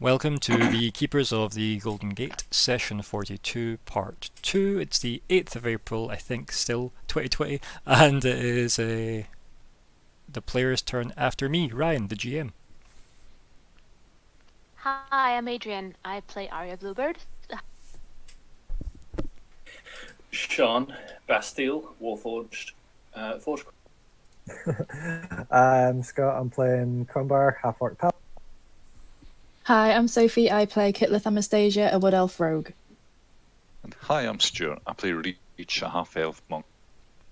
Welcome to the Keepers of the Golden Gate, session 42, part 2. It's the 8th of April, I think, still 2020, and it is a, the player's turn after me, Ryan, the GM. Hi, I'm Adrienne. I play Arya Bluebird. Shaan, Bastiel, Warforged, uh, Forge. um, Scott, I'm playing Crumbar, half orc pal. Hi, I'm Sophie. I play Kitlith Anastasia, a Wood Elf Rogue. And hi, I'm Stuart. I play Reach, a half elf monk.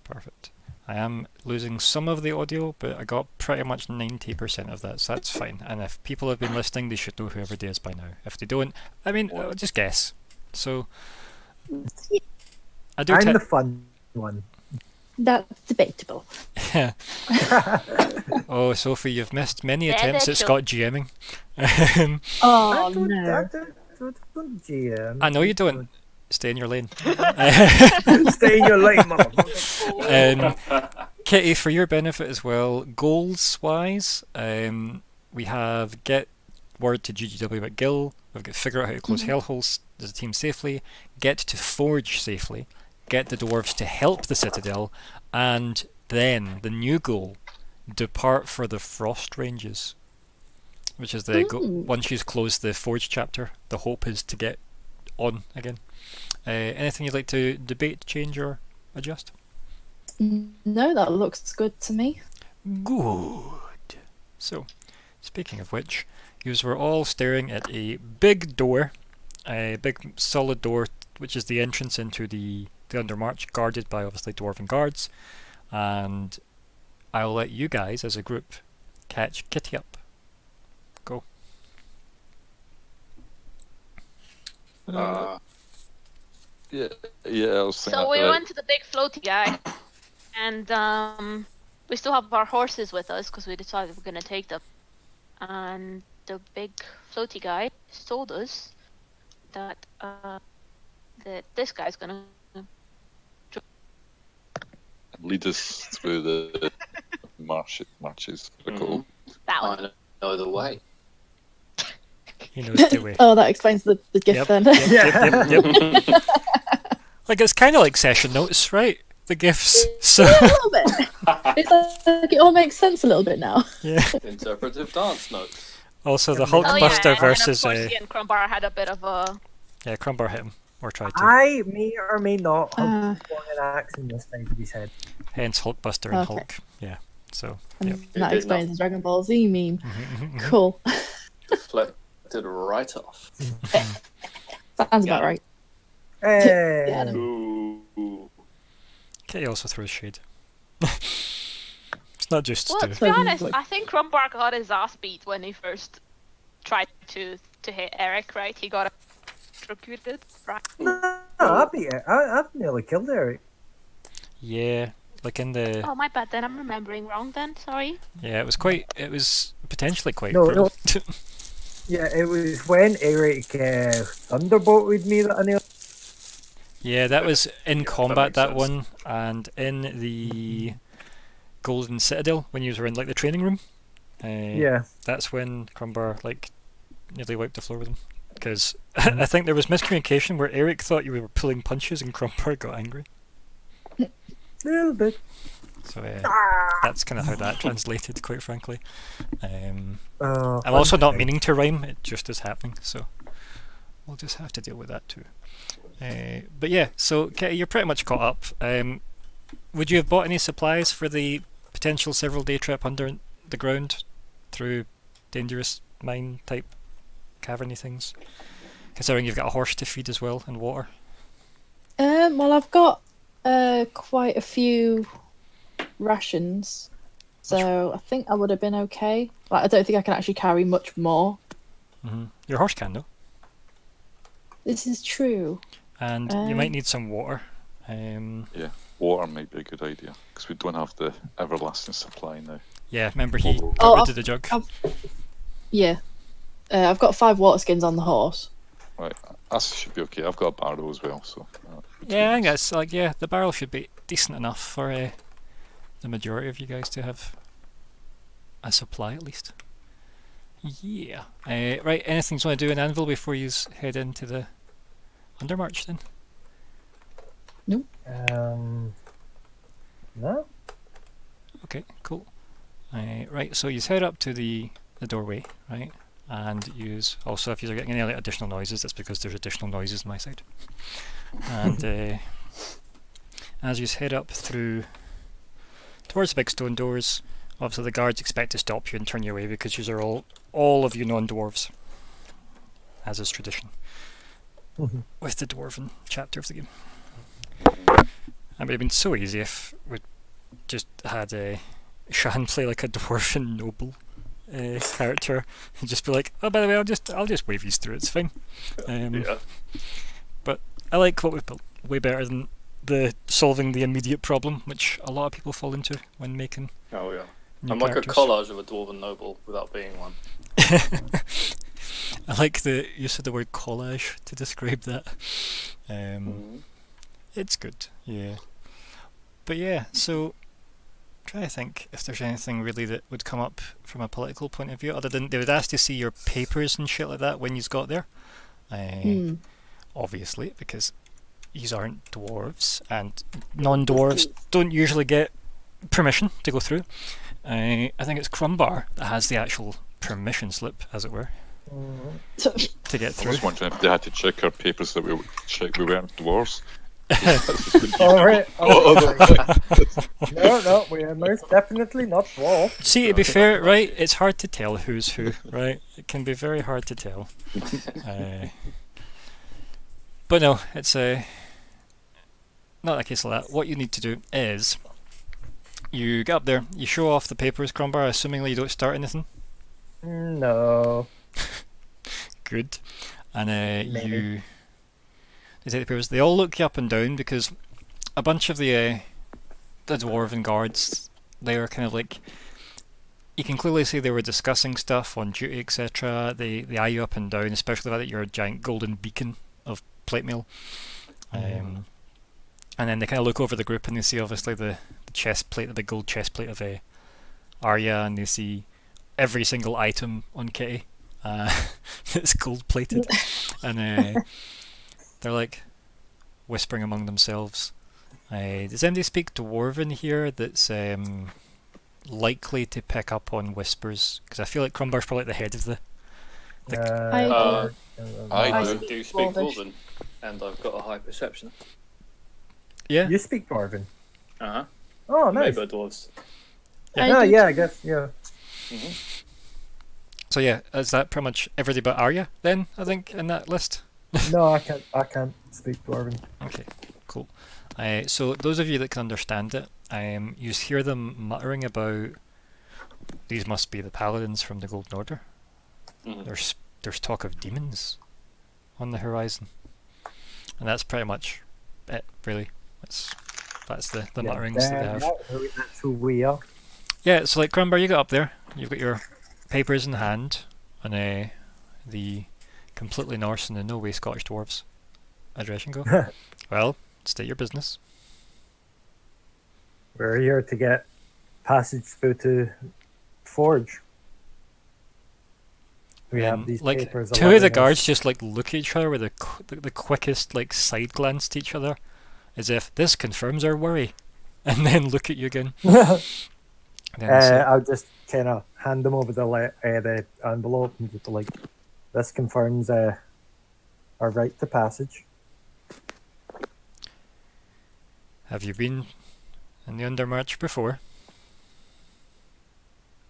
Perfect. I am losing some of the audio, but I got pretty much 90% of that, so that's fine. And if people have been listening, they should know who everybody is by now. If they don't, I mean, uh, just guess. So, I do. I'm te- the fun one. That's debatable. Oh, Sophie, you've missed many Yeah, attempts at that's Scott GMing. Um, Oh I don't, I don't, don't, don't GM. I know you don't. Stay in your lane. Stay in your lane, motherfucker. um, Kitty, for your benefit as well, goals wise, um, we have get word to GGW about Gil. We've got figure out how to close hellholes as a team safely, get to forge safely, get the dwarves to help the citadel, and then the new goal, depart for the frost ranges. Which is the go- once you've closed the forge chapter, the hope is to get on again. Uh, anything you'd like to debate, change, or adjust? No, that looks good to me. Good. So, speaking of which, yous were all staring at a big door, a big solid door, which is the entrance into the, the Undermarch, guarded by obviously dwarven guards. And I'll let you guys, as a group, catch Kitty up. Go. Uh, Yeah, yeah, I was. So we went to the big floaty guy, and um, we still have our horses with us because we decided we're gonna take them. And the big floaty guy told us that uh, that this guy's gonna. Lead us through the march, marches. Pretty cool. That one. I know the way. He knows the way. Oh, that explains the, the gift Yep, then. yep, yep, yep, yep. like, it's kind of like session notes, right? The gifts. So, a little bit. It's like it all makes sense a little bit now. yeah. Interpretive dance notes. Also, the Oh, Oh yeah, Hulkbuster and versus. then of Uh, course, he and Crumbar had a bit of a. yeah, Crumbar hit him. Or tried to. I may or may not have Uh. swung an axe in this side of his head. Hence Hulkbuster and Okay. Hulk. Yeah. So, And yep. that explains the Dragon Ball Z meme. Mhm, mhm, Cool. Deflected right off. Sounds about right. Hey. Yeah, I Ooh. mhm. Kitty also throws shade. it's not just Well, to. to be honest, Like- I think Crumbar got his ass beat when he first tried to to hit Eric. Right? He got electrocuted. Right? No, I beat it. I, I've nearly killed Eric. Yeah, like in the. Oh my bad. Then I'm remembering wrong. Then sorry. Yeah, it was quite. It was potentially quite No, brutal. Yeah, it was when Eric uh, thunderbolted me that I nailed. yeah, that was in that combat makes that one, and in the Golden Citadel when you were in like the training room. Uh, Yeah. that's when Crumbar like nearly wiped the floor with him. Because I think there was miscommunication where Eric thought you were pulling punches and Crumbar got angry. A little bit. So uh, that's kind of how that translated, quite frankly. Um, Oh, I'm also not fun. meaning to rhyme; it just is happening. So we'll just have to deal with that too. Uh, but yeah, so Kitty, you're pretty much caught up. Um, would you have bought any supplies for the potential several day trip under the ground through dangerous mine type caverny things? Considering you've got a horse to feed as well and water. Um, well, I've got uh, quite a few rations, so I think I would have been okay. Like, I don't think I can actually carry much more. hmm Your horse can though, This is true. and you might Um. need some water. Um, Water might be a good idea because we don't have the everlasting supply now. yeah, remember he got Oh, rid I've- of the jug. I've- Yeah. Uh, I've got five water skins on the horse. Right, that should be okay. I've got a barrel as well, so. Uh, Yeah, I think between us- that's like yeah, the barrel should be decent enough for uh, the majority of you guys to have a supply at least. Yeah. Uh, right, anything you want to do in Anvil before you head into the Undermarch then? No. Um, no. Okay, cool. Uh, right, so you head up to the, the doorway, right? And use also if you're getting any like, additional noises, that's because there's additional noises on my side. And uh, as you head up through towards the big stone doors, obviously the guards expect to stop you and turn you away because you are all all of you non-dwarves, as is tradition Mhm. with the dwarven chapter of the game. It would have been so easy if we'd just had a Shan play like a dwarven noble uh, character and just be like, oh, by the way, I'll just I'll just wave you through. It's fine. Um, Yeah. I like what we've built way better than the solving the immediate problem, which a lot of people fall into when making. Oh yeah. I'm like a characters. collage of a dwarven noble without being one. I like the use of the word collage to describe that. Um, Mhm. It's good, yeah. But yeah, so try to think if there's anything really that would come up from a political point of view, other than they would ask to see your papers and shit like that when you've got there. Uh, Hmm. Obviously, because these aren't dwarves, and non-dwarves don't usually get permission to go through. Uh, I think it's Crumbar that has the actual permission slip, as it were, Mhm. to get through. I was wondering if they had to check our papers that we check we weren't dwarves. All right. All right. no, no, we are most definitely not dwarf. See, to be fair, right, it's hard to tell who's who, right? It can be very hard to tell. uh, but no, it's a not a case like that. What you need to do is you get up there, you show off the papers, Crumbar, assumingly you don't start anything. No. Good. And uh, Maybe. you they take the papers. They all look you up and down because a bunch of the uh, the dwarven guards they were kind of like you can clearly see they were discussing stuff on duty, etc. They they eye you up and down, especially the fact that you're a giant golden beacon of plate mail. Um, and then they kind of look over the group and they see obviously the, the chest plate, the big gold chest plate of uh, Arya, and they see every single item on Kitty uh, that's gold plated, and uh, they're like whispering among themselves. Uh, does anybody speak Dwarven here that's um, likely to pick up on whispers? Because I feel like Crumbar's probably at the head of the. the Uh, I Uh, I I do. do speak Dwarvish. dwarven, and I've got a high perception. yeah, You speak Dwarven. Uh huh. Oh, nice. Maybe dwarves. I Oh, yeah, I guess, yeah. so yeah, is that pretty much everybody but Arya then? I think in that list. No, I can't. I can't speak Dwarven. Okay, cool. Uh, so those of you that can understand it, um, you hear them muttering about these must be the paladins from the Golden Order. Mhm. There's there's talk of demons on the horizon, and that's pretty much it. Really, that's that's the, the Yeah, mutterings that they have. who- That's who we are. Yeah, so like Crumbar, you got up there. You've got your papers in hand, and uh, the completely Norse and in no way Scottish dwarves addressing go. well, state your business. We're here to get passage through to Forge. We Um, have these like papers. two of the guards us- just like look at each other with the, the the quickest like side glance to each other, as if this confirms our worry, and then look at you again. Uh, I'll just kind of hand them over the uh, the envelope and just like, this confirms uh, our right to passage. Have you been in the Undermarch before?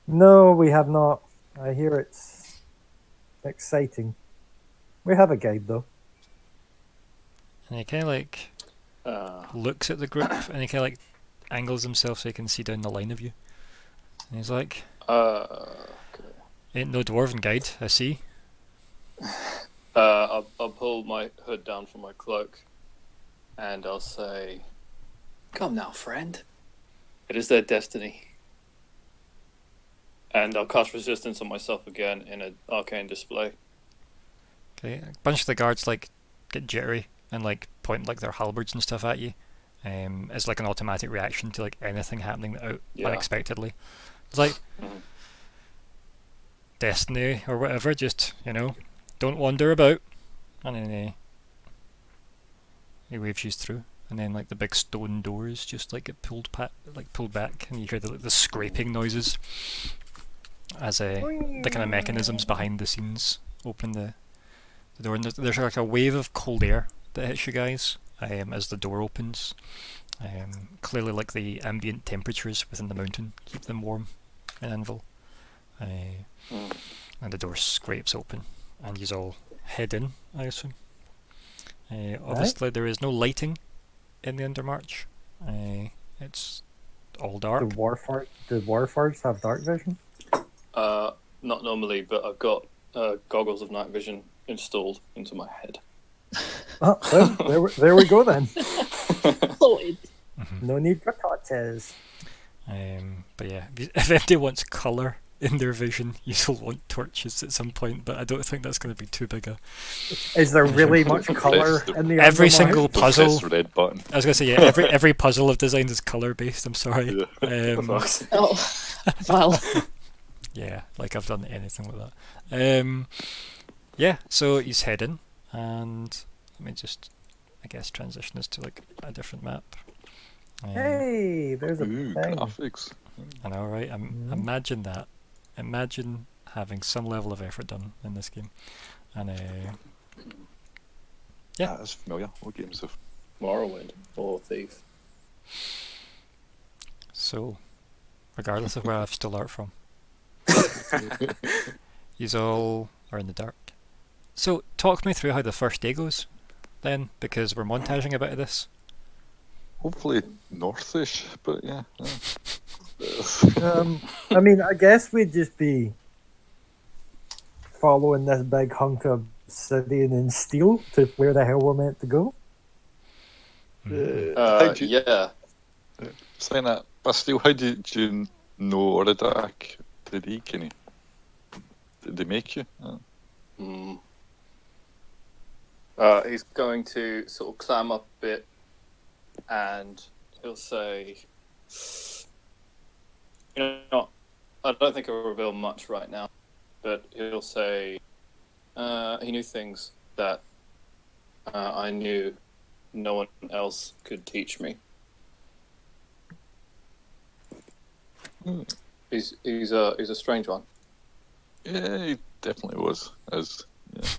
No, we have not. I hear it's exciting. We have a guide though. And he kind of like Uh, looks at the group, and he kind of like angles himself so he can see down the line of you. And he's like, uh, "Ain't no dwarven guide, I see." Uh, I'll, I'll pull my hood down from my cloak, and I'll say, "Come now, friend. It is their destiny." And I'll cast resistance on myself again in an arcane display. Okay, a bunch of the guards like get jittery and like point like their halberds and stuff at you. Um, as like an automatic reaction to like anything happening out Yeah. unexpectedly. It's like, Mhm. destiny or whatever. Just you know, don't wander about. And then he, he waves you through, and then like the big stone doors just like get pulled pa- like pulled back, and you hear the, like, the scraping noises as uh, the kind of mechanisms behind the scenes open the the door, and there's, there's like a wave of cold air that hits you guys um, as the door opens. Um, clearly, like the ambient temperatures within the mountain keep them warm in Anvil. Uh, and the door scrapes open, and you all head in, I assume. Uh, obviously, there is no lighting in the Undermarch. Uh, it's all Do dark. Warforged, do Warforged have dark vision? Uh, not normally, but I've got uh, goggles of night vision installed into my head. Oh, well, there, we- there we go then. Sorted. No need for torches. Um, but yeah, if, you- if anybody wants colour in their vision, you'll want torches at some point, but I don't think that's going to be too big a. Is there really much color the- in the Every single puzzle. Red button. I was going to say, yeah, every every puzzle I've designed is colour based, I'm sorry. Yeah. Um, Oh, well. Yeah, like I've done anything like that. Um, yeah, so he's heading, and let me just, I guess, transition this to like a different map. Um, Hey, there's a Ooh, thing. graphics. I know, right? Um, Mhm. Imagine that. Imagine having some level of effort done in this game, and uh, Yeah. That is familiar. What games of Morrowind or Thief. so, regardless of where I've stole art from, Yous all are in the dark. So, talk me through how the first day goes, then, because we're montaging a bit of this. hopefully northish, but yeah. yeah. Um, I mean, I guess we'd just be following this big hunk of obsidian and steel to where the hell we're meant to go. Uh, you, yeah. saying that, Bastiel, how did you know Oridak? Did he can he? Did they make you? Uh, Mm. Uh, he's going to sort of climb up a bit and he'll say, You know, I don't think I'll reveal much right now, but he'll say, uh, He knew things that uh, I knew no one else could teach me. Hmm. He's, he's, a, he's a strange one. yeah, he definitely was. As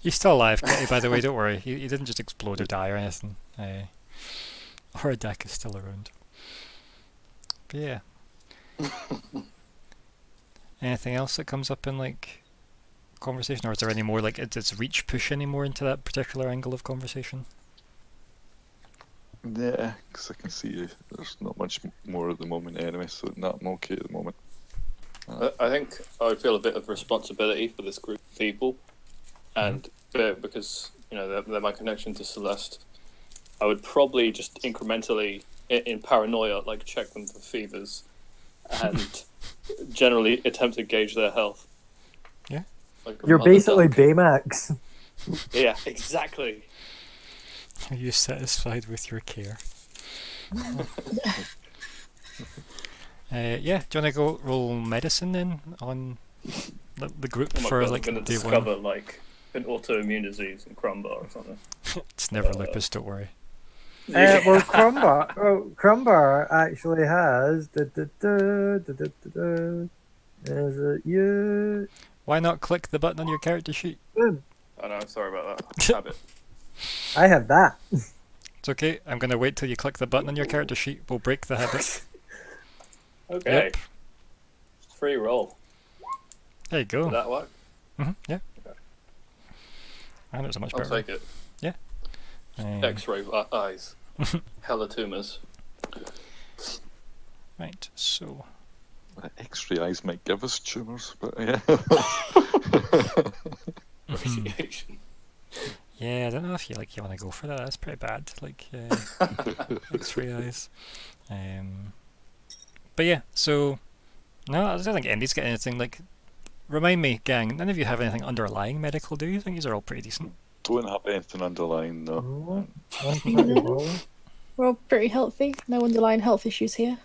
He's still alive, Kitty, by the way, don't worry. He, he didn't just explode or die or anything. Uh, Oradak is still around. But yeah. Anything else that comes up in, like, conversation? Or is there any more, like, does Reach push any more into that particular angle of conversation? yeah, because I can see there's not much more at the moment anyway, so not I'm okay at the moment. I I think I would feel a bit of responsibility for this group of people, mm-hmm. and be- because you know they're, they're my connection to Celeste, I would probably just incrementally, in, in paranoia, like check them for fevers, and generally attempt to gauge their health. Yeah. Like You're basically duck. Baymax. yeah, exactly. Are you satisfied with your care? uh, yeah, do you want to go roll medicine then on the, the group Oh for God, like I'm gonna day discover one? like an autoimmune disease in Crumbar or something. It's never uh, lupus, don't worry. Uh, well, Crumbar, well, Crumbar actually has. Da, da, da, da, da, da, da. Is it you? Why not click the button on your character sheet? I know. I'm sorry about that. Habit. I have that. It's okay. I'm going to wait till you click the button on your character sheet. We'll break the habit. Okay. Yep. Free roll. There you go. Did that work? hmm yeah. And it was a much I'll better. take it. Um, X-ray uh, eyes. Hella tumors. right, so X-ray eyes might give us tumours, but yeah. Radiation. yeah, I don't know if you like you want to go for that. That's pretty bad. Like uh, X-ray eyes. Um, but yeah, so no, I don't think Andy's got anything like. Remind me, gang. None of you have anything underlying medical, do you? I think these are all pretty decent. Don't have anything underlying though. Oh, well. We're all pretty healthy. No underlying health issues here.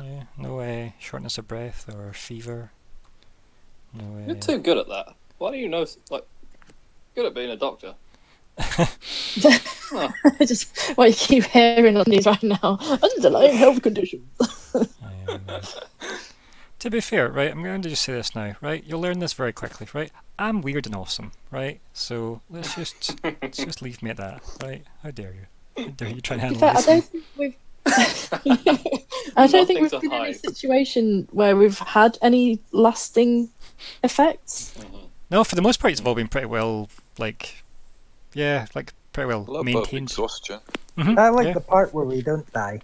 Yeah, no uh, shortness of breath or fever. No way. You're too good at that. Why do you know? Like, good at being a doctor. I just what you keep hearing on these right now. Underlying health conditions. Um, to be fair, right, I'm going to just say this now, right? You'll learn this very quickly, right? I'm weird and awesome, right? So let's just let's just leave me at that, right? How dare you? How dare you try and handle fact, I don't think we've. I don't think we've to been in a situation where we've had any lasting effects. No, for the most part, it's all been pretty well, like, yeah, like pretty well A little bit of maintained. exhaustion. Mhm, I like yeah, the part where we don't die.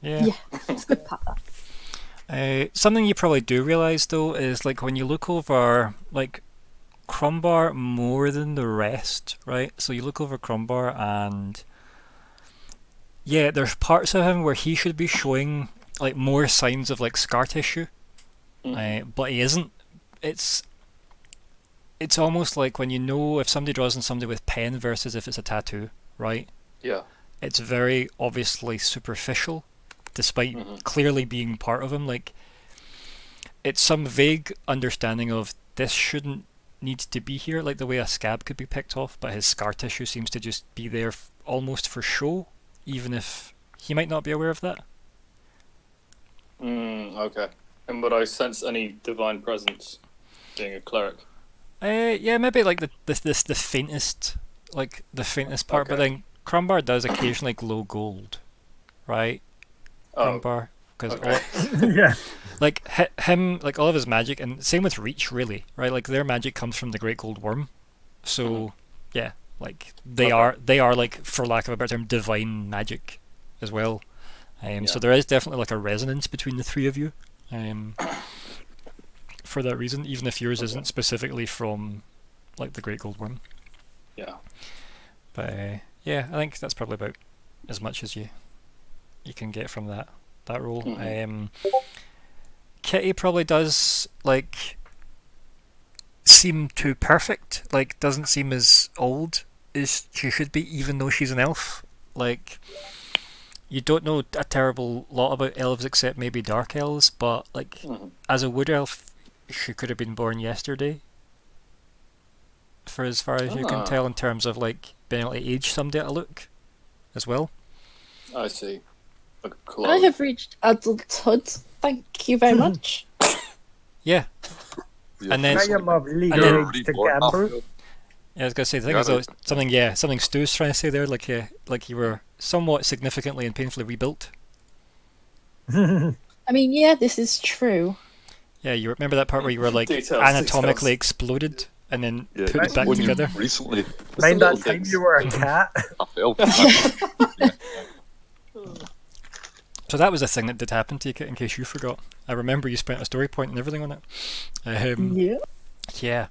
yeah. Yeah, it's a good part. Uh, something you probably do realize though is like when you look over like Crumbar more than the rest, right? So you look over Crumbar and yeah, there's parts of him where he should be showing like more signs of like scar tissue, Mhm. uh, but he isn't. It's it's almost like when you know if somebody draws on somebody with pen versus if it's a tattoo, right? Yeah. it's very obviously superficial, despite Mhm. clearly being part of him. Like, it's some vague understanding of this shouldn't need to be here, like the way a scab could be picked off, but his scar tissue seems to just be there f- almost for show, even if he might not be aware of that. Mm, okay. And would I sense any divine presence being a cleric? Uh, yeah, maybe like the the this the faintest, like the faintest part, but Okay. then Crumbar does occasionally glow gold, right? Oh, Crumbar, because okay. yeah. like him like all of his magic and same with reach really right like their magic comes from the great gold worm so Mhm. yeah like they Okay. are they are like for lack of a better term divine magic as well um, so there is definitely like a resonance between the three of you um, for that reason even if yours Okay. isn't specifically from like the great gold worm yeah. but uh, yeah i think that's probably about as much as you you can get from that that role Mhm. um kitty probably does like seem too perfect like doesn't seem as old as she should be even though she's an elf like you don't know a terrible lot about elves except maybe dark elves but like Mhm. as a wood elf she could have been born yesterday for as far as you can Ah. tell in terms of like being able to age somebody at a look as well I see. Like a I clone. have reached adulthood. Thank you very much. yeah Yeah, And then- I am of legal then- age to gamble. Yeah, I was gonna say the thing Yeah, is though, something yeah something Stu's trying to say there like uh, like you were somewhat significantly and painfully rebuilt. I mean, yeah, this is true. Yeah, you remember that part where you were like Details, anatomically details. exploded and then Yeah, put it back when you together. Recently, Mind little that time things. you were a cat? I felt So that was a thing that did happen to you, in case you forgot. I remember you spent a story point and everything on it. Um, Yeah. yeah,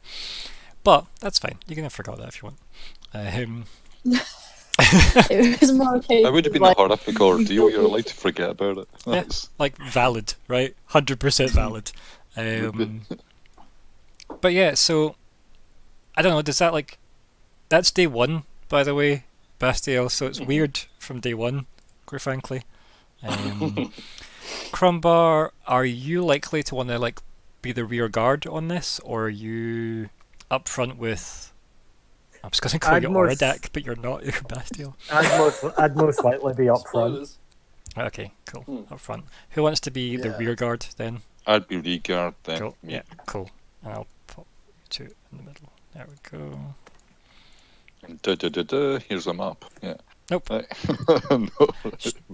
but that's fine. You can have forgot that if you want. Um, It was more okay. I would have been like, a horrific ordeal. You're allowed to forget about it. Yeah. Like valid, right? Hundred percent valid. Um, but yeah, so I don't know. Does that like that's day one, by the way, Bastiel? So it's Mhm. weird from day one, quite frankly. Um, Crumbar, are you likely to want to like be the rear guard on this, or are you up front with? I was going to call I'd you more- Oradak, but you're not. You're Bastiel. I'd most, I'd most likely be up front. Okay, cool. Hmm. Up front. Who wants to be the rear guard then? I'd be regard then. Cool. Yeah, cool. And I'll put you two in the middle. There we go. And da, da, da, da, here's a map. Yeah. Nope. No.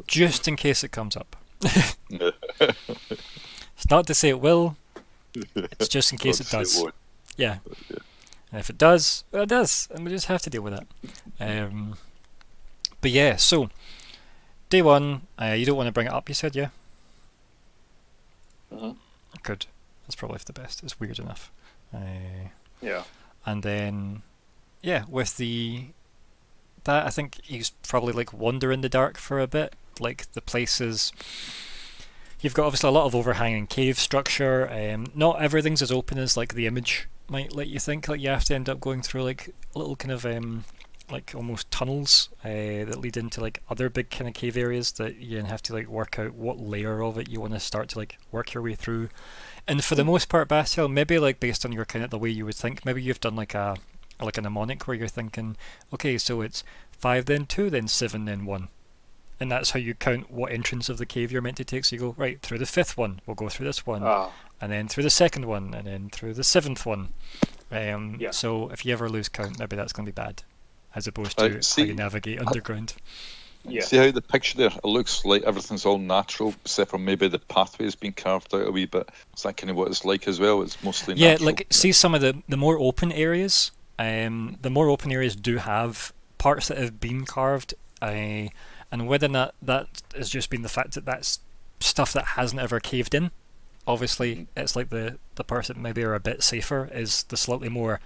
Just in case it comes up. It's not to say it will, it's just in case it does. won't. Yeah. Yeah. And if it does, well, it does, and we just have to deal with that. Um, but yeah, so day one, uh, you don't want to bring it up. You said, yeah. Mhm. Good. That's probably the best. It's weird enough. Uh, Yeah. and then yeah with the that i think he's probably like wander in the dark for a bit. Like the places you've got obviously a lot of overhanging cave structure um not everything's as open as like the image might let you think. Like you have to end up going through like little kind of um like almost tunnels uh, that lead into like other big kind of cave areas that you have to like work out what layer of it you want to start to like work your way through. And for the most part, Bastiel, maybe like based on your kind of the way you would think, maybe you've done like a like a mnemonic where you're thinking, okay, so it's five, then two, then seven, then one. And that's how you count what entrance of the cave you're meant to take. So you go, right, through the fifth one, we'll go through this one, Ah, and then through the second one, and then through the seventh one. Um, Yeah. So if you ever lose count, maybe that's going to be bad, as opposed to Right, how you navigate underground. yeah. See how the picture there? It looks like everything's all natural, except for maybe the pathway's been carved out a wee bit. Is that kind of what it's like as well? It's mostly Yeah, like see some of the the more open areas. Um, the more open areas do have parts that have been carved. Uh, and whether or not that has just been the fact that that's stuff that hasn't ever caved in. Obviously, it's like the the parts that maybe are a bit safer is the slightly more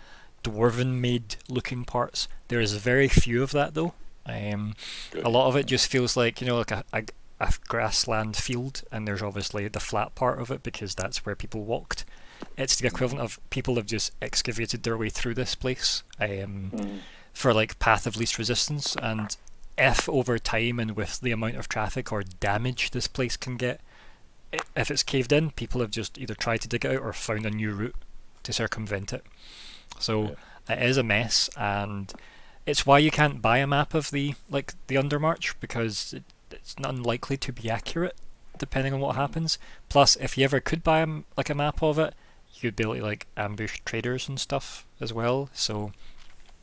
dwarven made looking parts. There is very few of that though. Um, a lot of it just feels like you know like a, a, a grassland field, and there's obviously the flat part of it because that's where people walked. It's the equivalent of people have just excavated their way through this place um, Mm. for like path of least resistance, and if over time and with the amount of traffic or damage this place can get, if it's caved in, people have just either tried to dig it out or found a new route to circumvent it. So it is a mess, and it's why you can't buy a map of the like the Undermarch because it, it's not unlikely to be accurate depending on what happens. Plus, if you ever could buy a, like a map of it, you'd be able to like ambush traders and stuff as well. So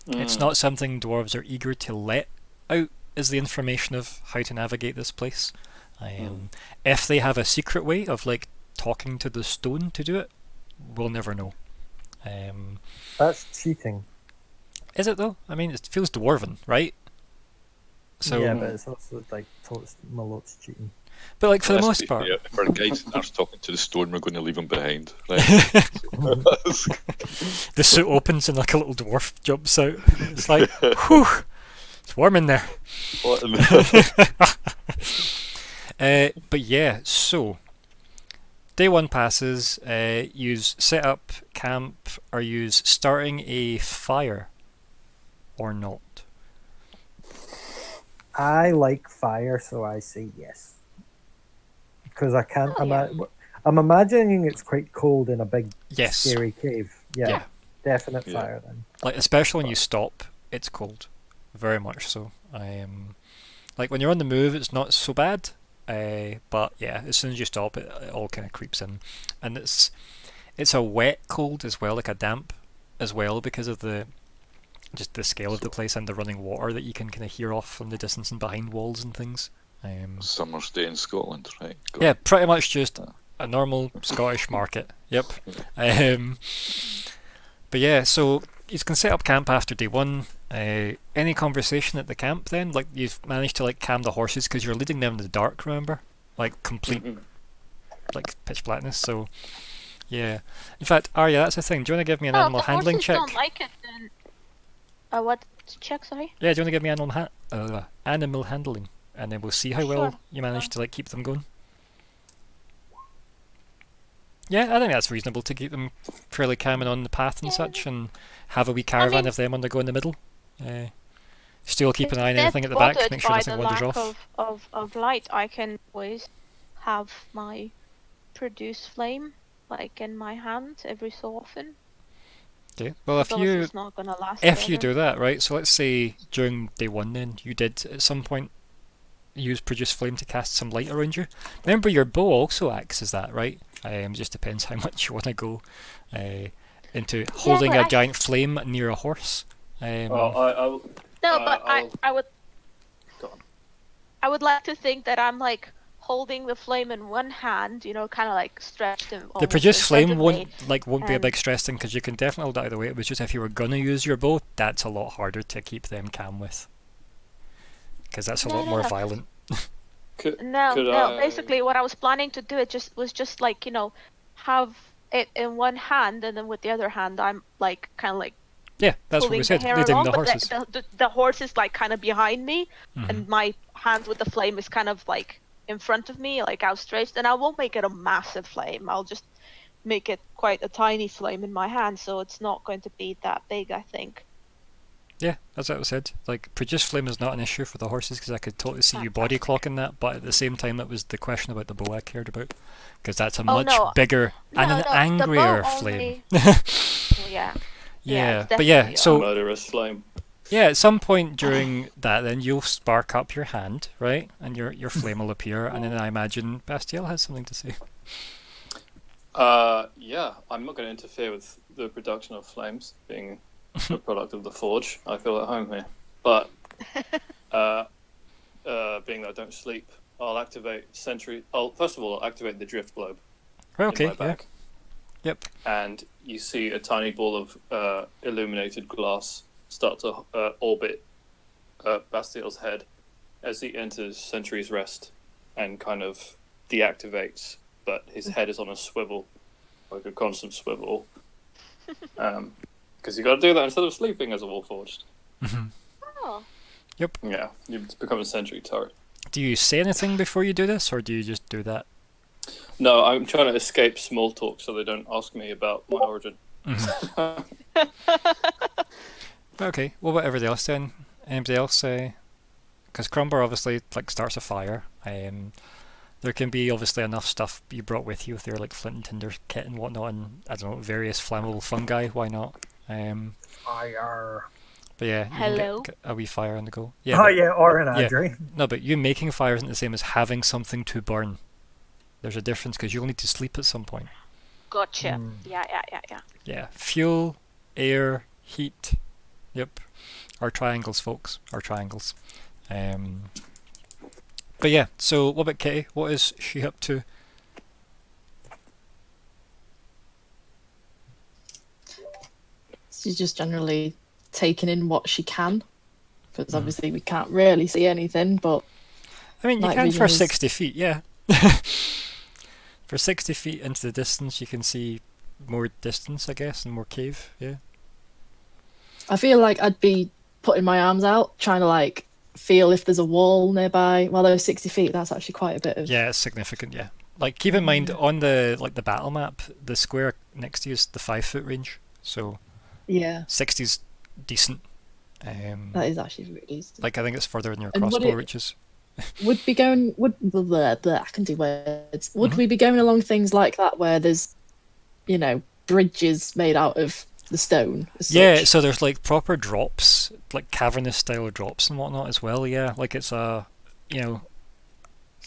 it's Mm. not something dwarves are eager to let out as the information of how to navigate this place. Um, If they have a secret way of like talking to the stone to do it, we'll never know. Um, That's cheating. is it though? I mean, it feels dwarven, right? So, yeah, but it's also like totes Malot's cheating. But like for the most part, fair, If our guide starts talking to the stone, we're going to leave him behind. Right? the suit opens and like a little dwarf jumps out. It's like, whew, it's warm in there. What in the- Uh, but yeah, so day one passes. Uh, use set up camp or use starting a fire or not. I like fire, so I say yes. Because I can't. Oh, yeah. ima- I'm imagining it's quite cold in a big, Yes, scary cave. Yeah, Yeah. definite Yeah. fire then. like especially when you stop, it's cold, very much so. I um, like when you're on the move, it's not so bad. Uh, but yeah, as soon as you stop, it, it all kind of creeps in, and it's it's a wet cold as well, like a damp as well, because of the just the scale of the place and the running water that you can kind of hear off from the distance and behind walls and things. Um, Summer's day in Scotland, right? Go yeah, pretty much just a normal Scottish market. Yep. Um, but yeah, so you can set up camp after day one. Uh, any conversation at the camp then? Like you've managed to like calm the horses because you're leading them in the dark. Remember, like complete Mhm. like pitch blackness. So yeah. In fact, Arya, that's the thing. Do you want to give me an Oh, if animal the handling horses check? don't like it, then uh, what check? Sorry. Yeah, do you want to give me animal ha- uh, animal handling, and then we'll see how well you manage to like keep them going. Yeah, I think that's reasonable to keep them fairly calm and on the path and Yeah. such, and have a wee caravan mean- of them on the go in the middle. Uh, still keep an eye on anything at the back, make sure nothing wanders off. Of, of, of light, I can always have my produce flame like in my hand every so often. Okay. Well, if As long as you it's not gonna last. if you do that, right? So let's say during day one, then you did at some point use produce flame to cast some light around you. Remember, your bow also acts as that, right? Um, just depends how much you want to go uh, into holding but a I- giant flame near a horse. Um, Well, I, I, will- No, Uh, but I, I'll- I would Go on. I would like to think that I'm like holding the flame in one hand, you know, kind of like stretched in the almost produce flame won't like won't be a big stress thing because you can definitely hold it out of the way. It was just if you were gonna use your bow, that's a lot harder to keep them calm with. Because that's a No, lot no, more no. violent. could, No, could no. I- Basically, what I was planning to do it just was just like you know, have it in one hand, and then with the other hand, I'm like kind of like Yeah, that's what we said. the Leading along, the horses. The, the, the horse is like kind of behind me, Mhm. and my hand with the flame is kind of like in front of me, like outstretched. And I won't make it a massive flame. I'll just make it quite a tiny flame in my hand, so it's not going to be that big, I think. Yeah, as I said, like produce flame is not an issue for the horses because I could totally see you body clocking that, but at the same time, it was the question about the bow I cared about because that's a Oh, much no. bigger and No, an no, the angrier flame. only- Well, yeah. Yeah, but yeah, definitely so murderous flame. yeah, at some point during that, then you'll spark up your hand, right, and your your flame will appear, and then I imagine Bastiel has something to say. Uh, yeah, I'm not going to interfere with the production of flames, being a product of the forge. I feel at home here. But uh, uh, being that I don't sleep, I'll activate sentry. I'll first of all I'll activate the drift globe Right, in okay, my yeah, yep. and you see a tiny ball of uh, illuminated glass start to uh, orbit uh, Bastiel's head as he enters Sentry's Rest, and kind of deactivates. But his head is on a swivel, like a constant swivel, because you got to do that instead of sleeping as a Warforged. Oh. Yep. Yeah, you become a Sentry turret. Do you say anything before you do this, or do you just do that? No, I'm trying to escape small talk so they don't ask me about my origin. Okay, well, what everybody else then? Anybody else say? Because Crumbar obviously like starts a fire. Um, there can be obviously enough stuff you brought with you with your like flint and tinder kit and whatnot, and I don't know various flammable fungi. Why not? Um, Fire. but yeah, you can get- Hello? a wee fire on the go. Yeah, oh but- yeah, or an yeah. No, but you making fire isn't the same as having something to burn. There's a difference because you'll need to sleep at some point. Gotcha. Hmm. Yeah, yeah, yeah, yeah. Yeah, fuel, air, heat. Yep, our triangles, folks. Our triangles. Um, but yeah, so what about Kitty? What is she up to? She's just generally taking in what she can. Because hmm. obviously we can't really see anything, but I mean, you can for is- 60 feet, yeah. for 60 feet into the distance, you can see more distance, I guess, and more cave, yeah. I feel like I'd be putting my arms out, trying to like feel if there's a wall nearby. Well, those 60 feet, that's actually quite a bit of. Yeah, it's significant, yeah. Like, keep in mind, mm. on the like the battle map, the square next to you is the 5 foot range, so Yeah, 60's decent. Um, that is actually really decent. like, I think it's further than your And crossbow it- reaches. Would be going, would, blah, blah, blah, I can do words. Would Mhm. we be going along things like that where there's, you know, bridges made out of the stone? Yeah, such? so there's like proper drops, like cavernous style drops and whatnot as well. Yeah, like it's a, you know,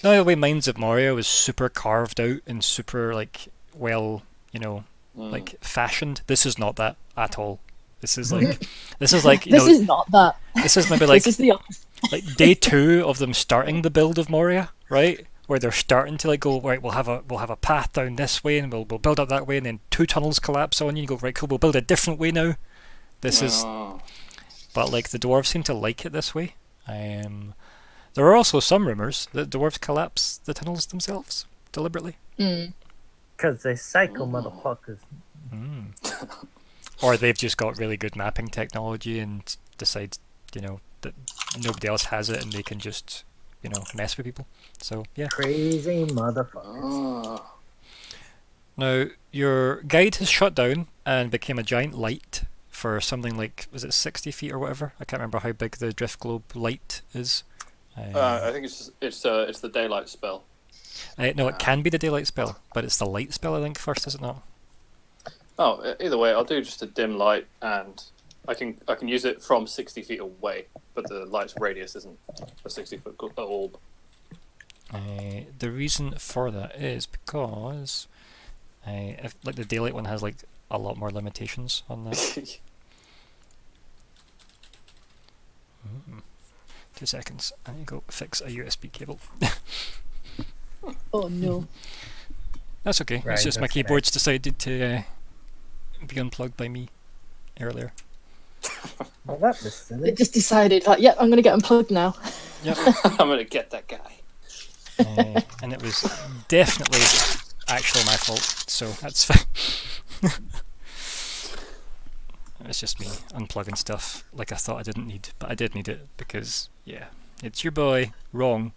no the way Mines of Moria was super carved out and super like well, you know, Mm. like fashioned. This is not that at all. This is like, this is like you this know, is not that. this is maybe like this is the opposite. like day two of them starting the build of Moria, right? Where they're starting to like go right. We'll have a we'll have a path down this way, and we'll we'll build up that way, and then two tunnels collapse on you. and You go right, cool. We'll build a different way now. This is Oh. but like the dwarves seem to like it this way. Um, there are also some rumors that dwarves collapse the tunnels themselves deliberately, Mm. Because they psycho motherfuckers. or they've just got really good mapping technology and decide, you know, that nobody else has it and they can just, you know, mess with people. So yeah. Crazy motherfuckers. Ah. Now your guide has shut down and became a giant light for something like was it sixty feet or whatever? I can't remember how big the drift globe light is. Um, Uh, I think it's it's uh, it's the daylight spell. Uh, no, it can be the daylight spell, but it's the light spell I think first, is it not? Oh, either way, I'll do just a dim light, and I can I can use it from sixty feet away, but the light's radius isn't a sixty foot orb. Uh, the reason for that is because uh, if, like the daylight one has like a lot more limitations on that. Two seconds. I need to go fix a USB cable. Oh no. That's okay. Right, it's just my that's fine. keyboard's decided to uh, be unplugged by me earlier. Well, that was silly. It just decided, like, yep, I'm going to get unplugged now. Yep. I'm gonna get that guy. uh, and it was definitely actually my fault, so that's fine. it's just me unplugging stuff like I thought I didn't need, but I did need it because, yeah, it's your boy, wrong.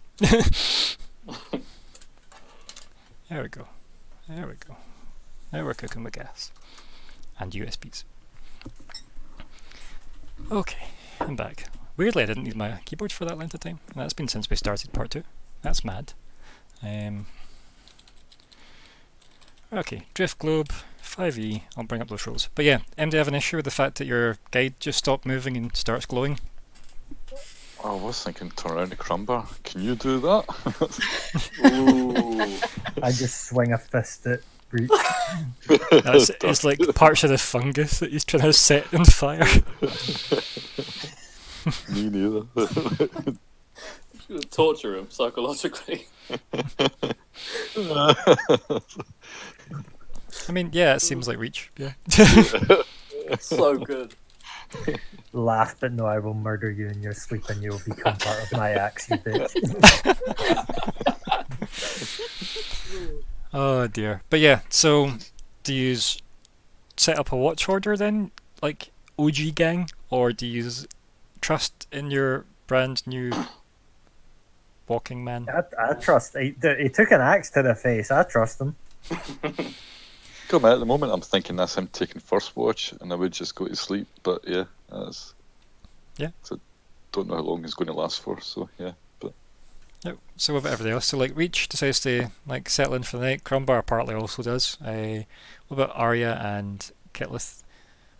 There we go. There we go. Now we're cooking with gas and USBs. Okay. I'm back. Weirdly, I didn't need my keyboard for that length of time. That's been since we started part two. That's mad. Um, okay, Drift Globe, 5e. I'll bring up those rules. But yeah, M, do have an issue with the fact that your guide just stopped moving and starts glowing? I was thinking turn around to Crumbar. Can you do that? I just swing a fist at Breach. That's, it's like parts of the fungus that he's trying to set on fire. Me neither. Torture him psychologically. I mean, yeah, it seems like Reach. Yeah. so good. Laugh, but no, I will murder you in your sleep and you will become part of my axe, you bitch. Oh dear. But yeah, so do you set up a watch order then, like OG gang, or do you trust in your brand new walking man? I, I trust. He, he took an axe to the face. I trust him. Come at the moment, I'm thinking that's him taking first watch, and I would just go to sleep. But yeah, that's Yeah. So don't know how long it's going to last for. So yeah, but Yep. So with everything else, so like Reach decides to like settle in for the night. Crumbar partly also does. Uh, what about Arya and Kitlith?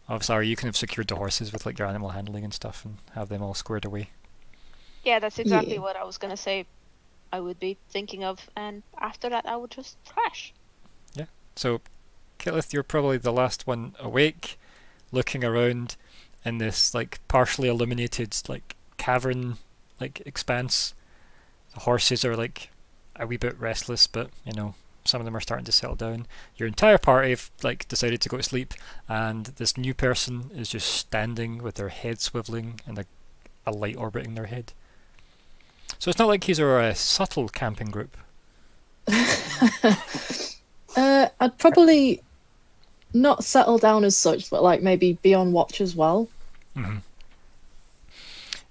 Obviously, Arya, you can have secured the horses with like your animal handling and stuff, and have them all squared away. Yeah, that's exactly Yeah. what I was gonna say. I would be thinking of, and after that, I would just crash. Yeah. So, Kitlith, you're probably the last one awake, looking around in this like partially illuminated like cavern like expanse. The horses are like a wee bit restless, but you know some of them are starting to settle down. Your entire party have like decided to go to sleep, and this new person is just standing with their head swiveling and a, a light orbiting their head. So it's not like these are a subtle camping group. Uh, I'd probably not settle down as such, but like maybe be on watch as well. hmm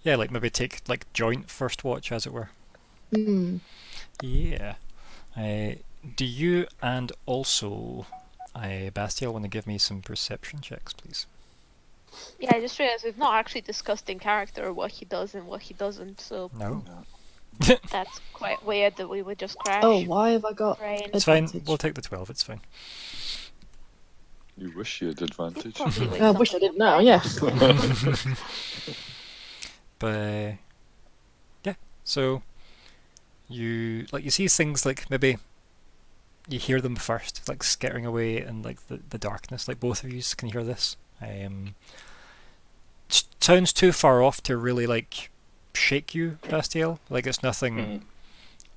Yeah, like maybe take like joint first watch, as it were. Hmm. Yeah. Uh, do you and also, uh, Bastiel, want to give me some perception checks, please? Yeah, I just realized we've not actually discussed in character what he does and what he doesn't, so No, that's quite weird that we would just crash. Oh, why have I got? Brain. it's fine. We'll take the twelve. It's fine. You wish you had advantage. I wish I didn't a know. Yeah. But uh, yeah, so you like you see things like maybe you hear them first, like skittering away in like the, the darkness. Like both of you can hear this. Um, s- sounds too far off to really like shake you, Bastiel. Like it's nothing Mhm.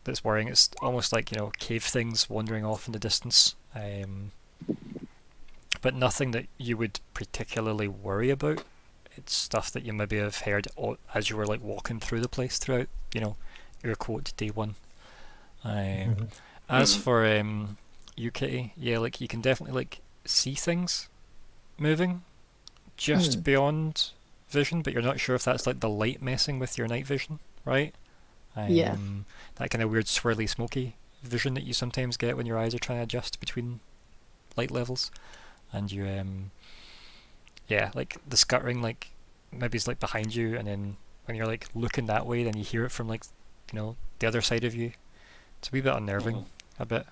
that's worrying. It's almost like you know cave things wandering off in the distance. Um, but nothing that you would particularly worry about it's stuff that you maybe have heard o- as you were like walking through the place throughout, you know, your quote day one. Um, Mhm. As Mhm. for um, UK, yeah, like you can definitely like see things moving just Hmm. beyond vision, but you're not sure if that's like the light messing with your night vision, right? Um, Yeah. That kind of weird swirly smoky vision that you sometimes get when your eyes are trying to adjust between light levels, and you um, yeah, like the scuttering, like maybe it's like behind you, and then when you're like looking that way, then you hear it from like you know the other side of you. It's a wee bit unnerving, Mhm. a bit.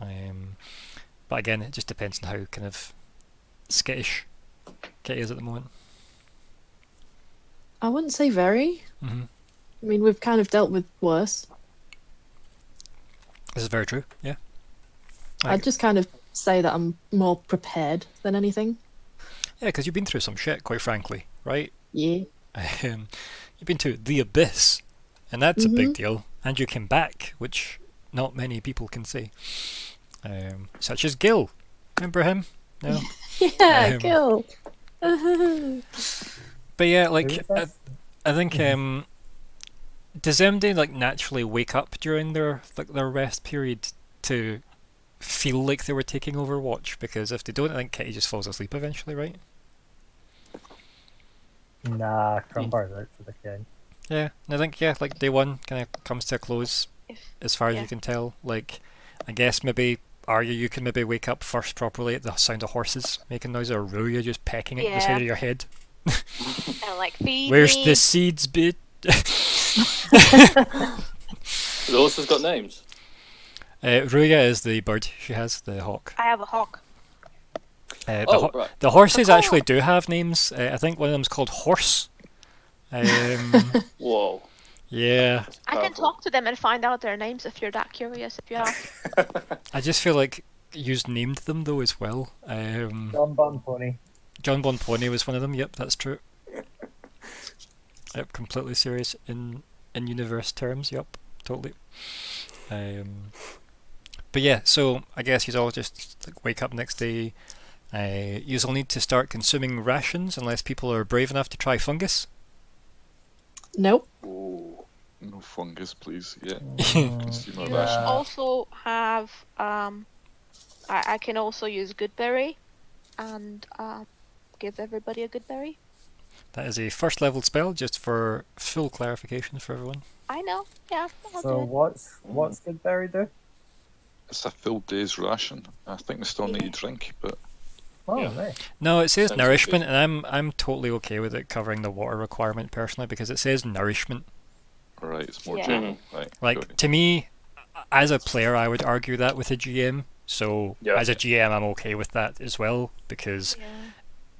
Um, but again, it just depends on how kind of skittish Kitty is at the moment. I wouldn't say very. hmm I mean, we've kind of dealt with worse. This is very true. Yeah. I'd just kind of say that I'm more prepared than anything. Yeah, because you've been through some shit, quite frankly, right? Yeah. Um, you've been to the abyss, and that's a big Mhm. deal. And you came back, which not many people can say. Um, such as Gil. Remember him? No. Yeah, Um, kill. But yeah, like was I, that? I think um, does MD like naturally wake up during their like their rest period to feel like they were taking over watch? Because if they don't, I think Kitty just falls asleep eventually, right? Nah, hmm. Crumbar's out for the count. Yeah, I think yeah, like day one kind of comes to a close as far as yeah. you can tell. Like, I guess maybe Arya, you can maybe wake up first properly at the sound of horses making noise, or Ruya just pecking at the side of your head. And like feed Where's me. the seeds bit? The horses got names. Uh, Ruya is the bird she has, the hawk. I have a hawk. Uh, the, Oh, ho- right. the horses Oh. actually do have names. Uh, I think one of them's called Horse. Um, Whoa. yeah, I can talk to them and find out their names if you're that curious. If you ask. I just feel like you've named them though as well. Um, John Bun Pony. John Bon Pony was one of them. Yep, that's true. Yep, completely serious in in universe terms. Yep, totally. Um, but yeah, so I guess you all just like, wake up next day. Uh, you all need to start consuming rations unless people are brave enough to try fungus. Nope. Ooh. No fungus, please. Yeah. Consumer You ration. also have um, I, I can also use good berry, and um, give everybody a good berry. That is a first level spell, just for full clarification for everyone. I know. Yeah. I'll So do it. what's what's Goodberry do? It's a full day's ration. I think they still need drink, but Oh, Yeah. nice. No, it says Sounds nourishment, good. and I'm I'm totally okay with it covering the water requirement personally because it says nourishment. right, it's more Yeah. general. Mm-hmm. Right. Like got to me, as a player, I would argue that with a GM. So Yeah. as a GM, I'm okay with that as well because Yeah.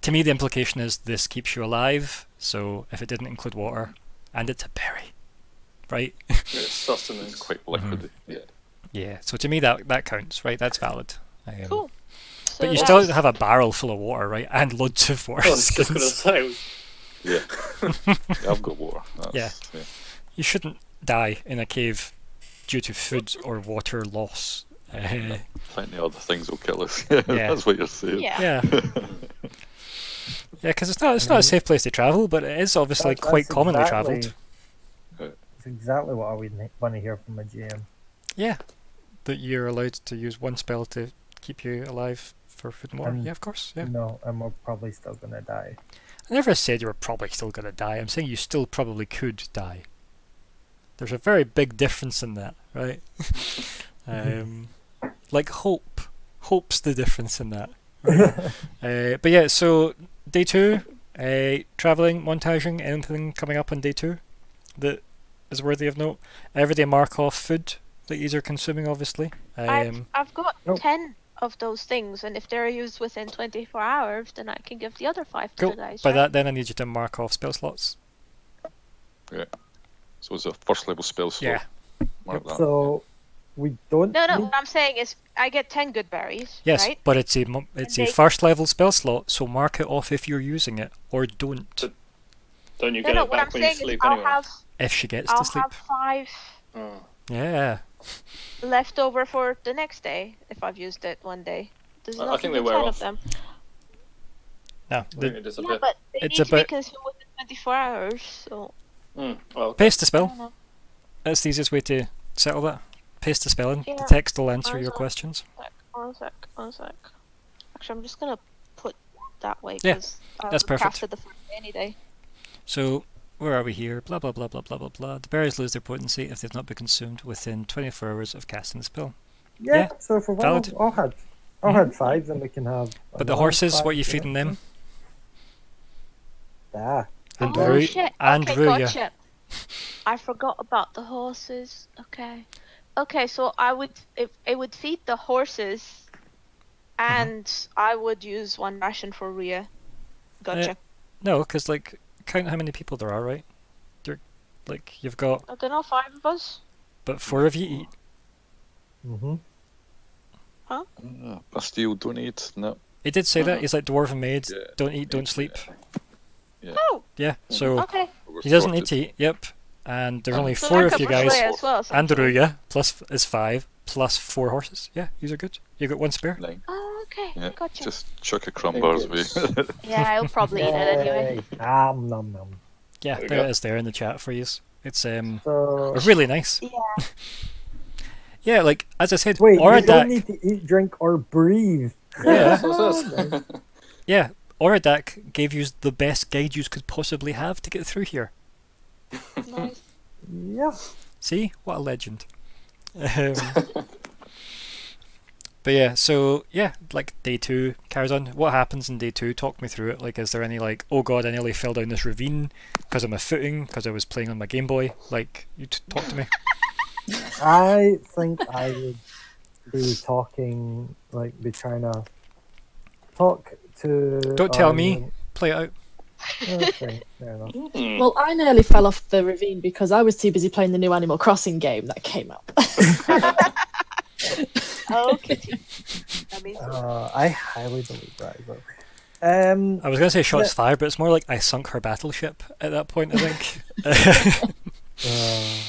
to me the implication is this keeps you alive. So if it didn't include water, and it's a berry, right? It's It's sustenance. quite liquidy. Mm-hmm. Yeah. Yeah. So to me that that counts, right? That's valid. Um, Cool. So But you still have a barrel full of water, right? And loads of water. I was just gonna say. Yeah. yeah I've got water. That's, Yeah. yeah. You shouldn't die in a cave due to food or water loss. Uh, Plenty of other things will kill us. Yeah, Yeah. that's what you're saying. Yeah. yeah. Yeah, because it's not it's not a safe place to travel, but it is obviously That- quite that's commonly exactly- travelled. That's exactly what I would want to hear from a GM. Yeah, that you're allowed to use one spell to keep you alive for water. Um, yeah, of course. Yeah, No, and we're probably still gonna die. I never said you were probably still gonna die. I'm saying you still probably could die. There's a very big difference in that, right? um, like hope. Hope's the difference in that. Uh, but yeah, so day two, uh, traveling, montaging, anything coming up on day two that is worthy of note. Every day mark off food that you are consuming, obviously. I've, Um, I've got Nope. 10 of those things, and if they're used within 24 hours, then I can give the other 5 to the guys. By right? that, then I need you to mark off spell slots. Yeah. So it's a first level spell slot. Yeah. Mark that. So we don't. No, no, need- what I'm saying is I get 10 good berries, Yes, right? but it's a mo- it's a they- first level spell slot, so mark it off if you're using it, or don't Don't you No, get no, it back when you sleep I'll anyway? have, if she gets I'll to sleep. have 5 Oh. Yeah. Left over for the next day if I've used it one day. There's I- I think they wear 10 off. of them. No, I think the, it is a Yeah, bit. but they It's need to be consumed within 24 hours, so Mm. Oh, okay. paste the spell. don't. That's the easiest way to settle that. Paste the spell in. The text will answer your also- questions. Sec, one sec, one sec. Actually, I'm just gonna put that way Yeah, because I that's perfect. cast it the first day any day. So, where are we here? Blah blah blah blah blah blah blah. The berries lose their potency if they've not been consumed within 24 hours of casting this spell. Yeah, yeah, so for one, valid. I'll had, I'll had five, then we can have. But the horses, five, what are you yeah. feeding them? Ah, And oh Ru- shit! and okay, Ruya. gotcha. I forgot about the horses. Okay, okay. So I would it, it would feed the horses, Mm-hmm. and I would use one ration for Rhea. Gotcha. No, because like count how many people there are, right? There, like you've got, I don't know, five of us. but four of you eat. mm-hmm. Huh? Uh, Bastiel, don't eat. No. He did say that. Mhm. He's like dwarven made. Yeah. Don't eat, don't sleep. Oh, Yeah. So okay. He doesn't need to eat. Yep. And there's Um, only So four of you guys. Rhea as well, And essentially. Ruya plus is five plus four horses. Yeah, these are good. You got one spare. Nine. Oh, okay. Yeah. Gotcha. Just chuck a Crumbar's it's- away. Yeah, I'll probably eat it anyway. Yay. Um, nom nom. Yeah, There there it is there in the chat for you. It's um So really nice. Yeah. Yeah, like as I said, wait, you don't need to eat, drink, or breathe. Yeah, That's what it says. yeah. Oradak gave you the best guide you could possibly have to get through here. Nice. Yeah. See, what a legend. Um, But yeah, so yeah, like day two carries on. What happens in day two? Talk me through it. Like, is there any like, oh god, I nearly fell down this ravine because of my footing because I was playing on my Game Boy? Like, you t- talk to me. I think I would be talking, like, be trying to talk to. Don't tell our me. Play it out. Okay, fair enough. Well, I nearly fell off the ravine because I was too busy playing the new Animal Crossing game that came out. Oh, kitty. Uh, I highly believe that as. Um, I was gonna say shots Yeah. fired, but it's more like I sunk her battleship at that point. I think. uh,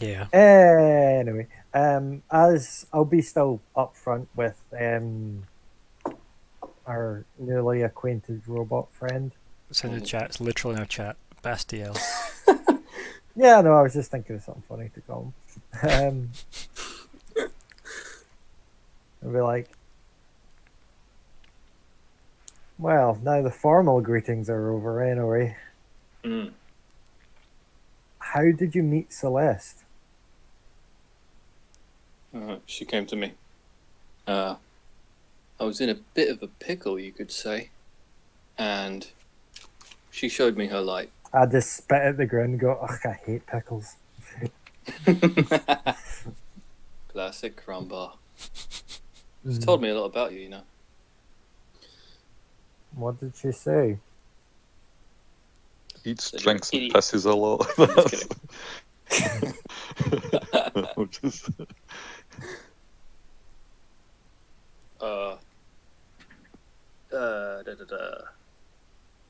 yeah. Anyway, um, as I'll be still upfront with um, our newly acquainted robot friend. It's in the chat. It's literally in our chat. Bastiel. Yeah, no, I was just thinking of something funny to call him. Um, I'll be like, well, now the formal greetings are over anyway. Hmm. How did you meet Celeste? Uh, she came to me. Uh, I was in a bit of a pickle, you could say, and she showed me her light. I just spit at the ground and go, ugh, I hate pickles. Classic Crumbar. Hmm. She's told me a lot about you, you know. What did she say? Eats, So you're drinks, and pisses a lot. kidding. I'm just- Uh, uh, da, da, da.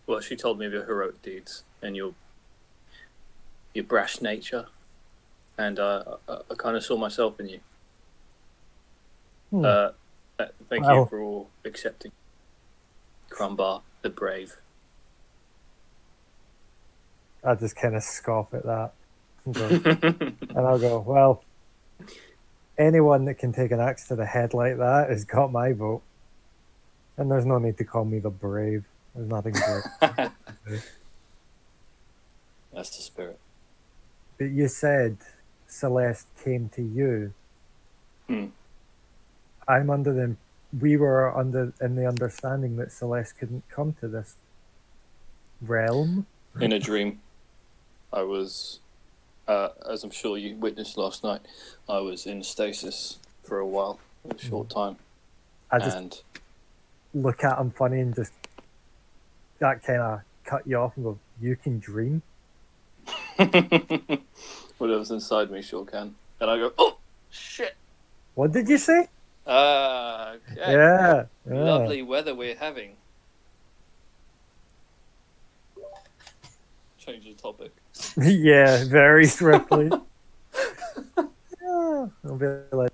Well, she told me of your heroic deeds and your your brash nature, and uh, I, I kind of saw myself in you. Hmm. Uh, uh, thank Wow. you for all accepting Crumbar the Brave. I just kind of scoff at that. And I'll go, well, anyone that can take an axe to the head like that has got my vote. And there's no need to call me the brave. There's nothing brave. That's the spirit. but you said Celeste came to you. Hmm. I'm under the we were under in the understanding that Celeste couldn't come to this realm. In a dream, I was, uh, as I'm sure you witnessed last night, I was in stasis for a while, a short time, I just and look at him funny and just that kind of cut you off and go, "You can dream." whatever's inside me sure can. And I go, oh shit. What did you say? Ah, okay. Yeah, yeah. Lovely weather we're having. Change the topic. yeah, very swiftly. yeah, I'll be like,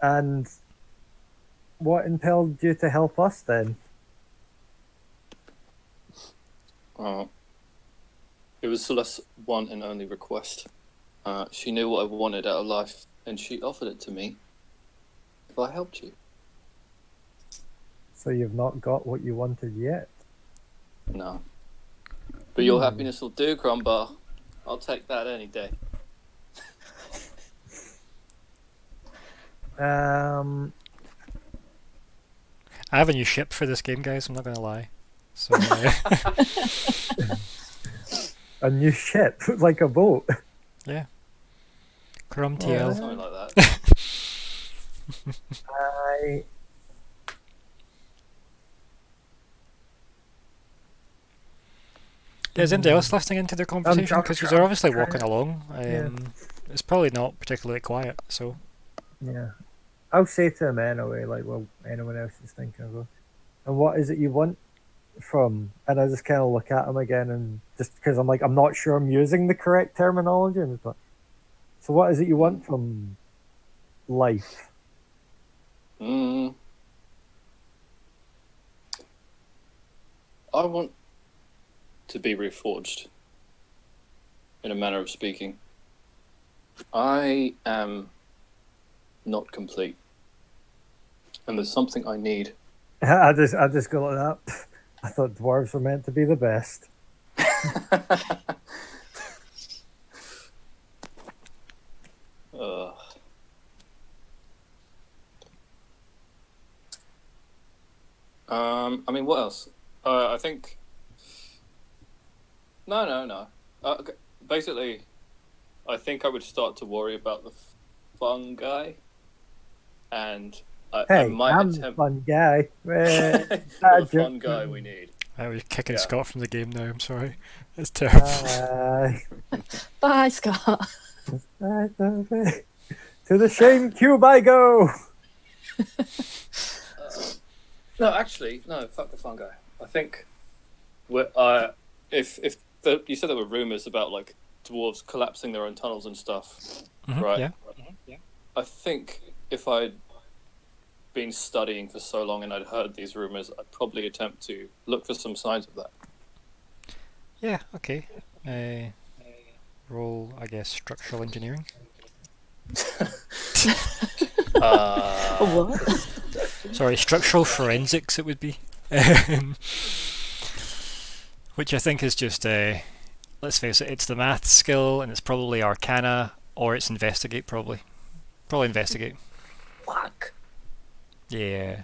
and what impelled you to help us then? Uh, it was Celeste's one and only request. Uh, she knew what I wanted out of life, and she offered it to me if I helped you. So you've not got what you wanted yet. No. But your Hmm. happiness will do, Crumbar. I'll take that any day. Um, I have a new ship for this game, guys. I'm not gonna lie. So uh, a new ship, like a boat. Crumb Oh, TL. Something like that. I Yeah, is anybody else listening into the conversation? Because trying- they're obviously walking along. Um, yeah. It's probably not particularly quiet. So yeah, I'll say to them anyway, like, well, anyone else is thinking of. it. And what is it you want from? And I just kind of look at them again, and just because I'm like, I'm not sure I'm using the correct terminology. And it's like, so what is it you want from life? Mm. I want to be reforged, in a manner of speaking. I am not complete, and there's something I need. I just, I just go like that. I thought dwarves were meant to be the best. Ugh. Um, I mean, what else? Uh, I think. No, no, no. Uh, okay, basically, I think I would start to worry about the fungi, and I, I Hey, might I'm the attempt. fun guy. The fun guy we need. I was kicking Yeah. Scott from the game now. I'm sorry. It's terrible. Aye. Bye, Scott. Aye, aye. to the shame cube I go. No, actually, no. Fuck the fungi. I think, we're, uh, if if the, you said there were rumors about like dwarves collapsing their own tunnels and stuff, Mhm, right? Yeah. I think if I'd been studying for so long and I'd heard these rumors, I'd probably attempt to look for some signs of that. Yeah. Okay. Uh, roll, I guess, structural engineering. Uh, what? Sorry, structural forensics. It would be. Um, Which I think is just uh, let's face it, it's the math skill, and it's probably Arcana or it's investigate. Probably, probably investigate. fuck. Yeah.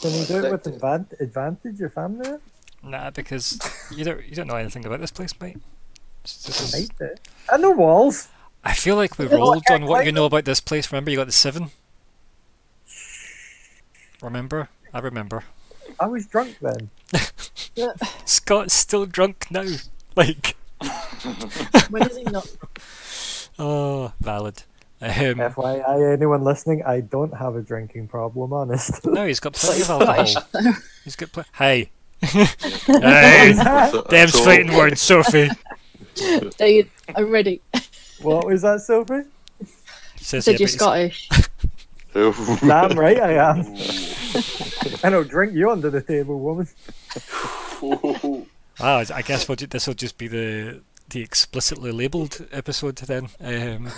Can you do it with advan- advantage if I'm there? Nah, because you don't you don't know anything about this place, mate. It's- this is- I know walls. I feel like we You rolled on what you know about this place. Remember, you got the seven. Remember? I remember. I was drunk then. Scott's still drunk now. Like, when is he not? oh, valid. Um, FYI, anyone listening, I don't have a drinking problem, honest. no, he's got plenty of alcohol. He's got plenty. Hey, Hey, hey, so- damn so- fighting words, Sophie. Dave, I'm ready. what was that, Sophie? Says Said yeah, you're Scottish. Damn right I am. and I'll drink you under the table, woman. Wow, I guess we'll ju- this will just be the the explicitly labelled episode then. Um,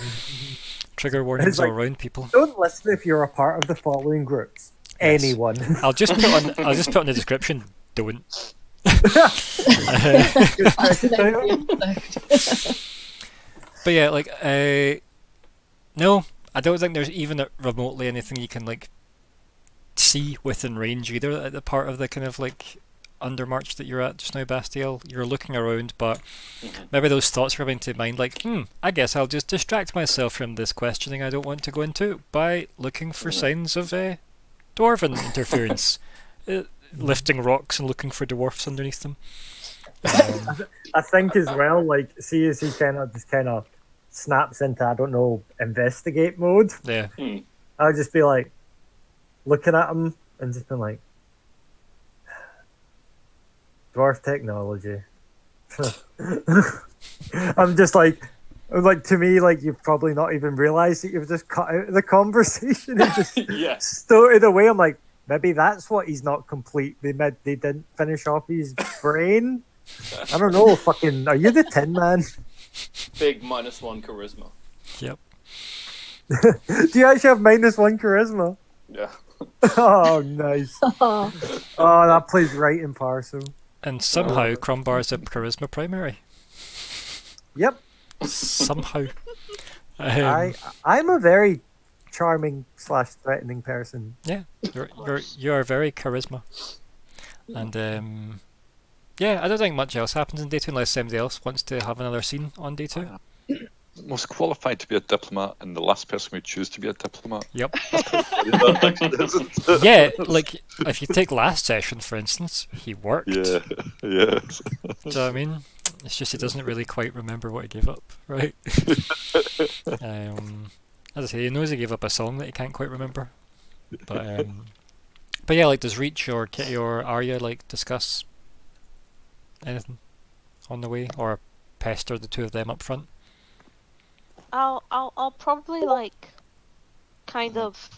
trigger warnings like- all around people. Don't listen if you're a part of the following groups. Yes. Anyone. I'll just put on. I'll just put on the description. Don't. But yeah, like, uh, no, I don't think there's even remotely anything you can like see within range either at the part of the kind of like undermarch that you're at just now, Bastiel. You're looking around, but maybe those thoughts are coming to mind, like, hmm, I guess I'll just distract myself from this questioning I don't want to go into by looking for signs of uh, dwarven interference, uh, lifting rocks and looking for dwarfs underneath them. Um, I think as well, like, see as he kind of just kind of snaps into, I don't know, investigate mode. yeah, hmm. I'll just be like, looking at him and just being like, dwarf technology. I'm just like, like to me, like you've probably not even realised that you've just cut out the conversation and just yes. stowed it away. I'm like, maybe that's what he's not complete. They made, they didn't finish off his brain. I don't know. Fucking, are you the Tin Man? Big minus one charisma. yep. Do you actually have minus one charisma? Yeah. Oh, nice. Oh, Oh, that plays right in Parcel. And somehow Crumbar's a charisma primary. Yep. Somehow. Um, I I'm a very charming slash threatening person. Yeah, you're you're you are very charisma, and um, yeah, I don't think much else happens in day two unless somebody else wants to have another scene on day two. Most qualified to be a diplomat and the last person we choose to be a diplomat. Yep. That actually isn't. Yeah, like if you take last session for instance, he worked. Yeah, yes. Do you know what I mean? It's just he doesn't really quite remember what he gave up, right? um, as I say, he knows he gave up a song that he can't quite remember. But um, but yeah, like does Reach or Kitty or Arya like discuss anything on the way or pester the two of them up front? I'll I'll I'll probably like kind mm-hmm. of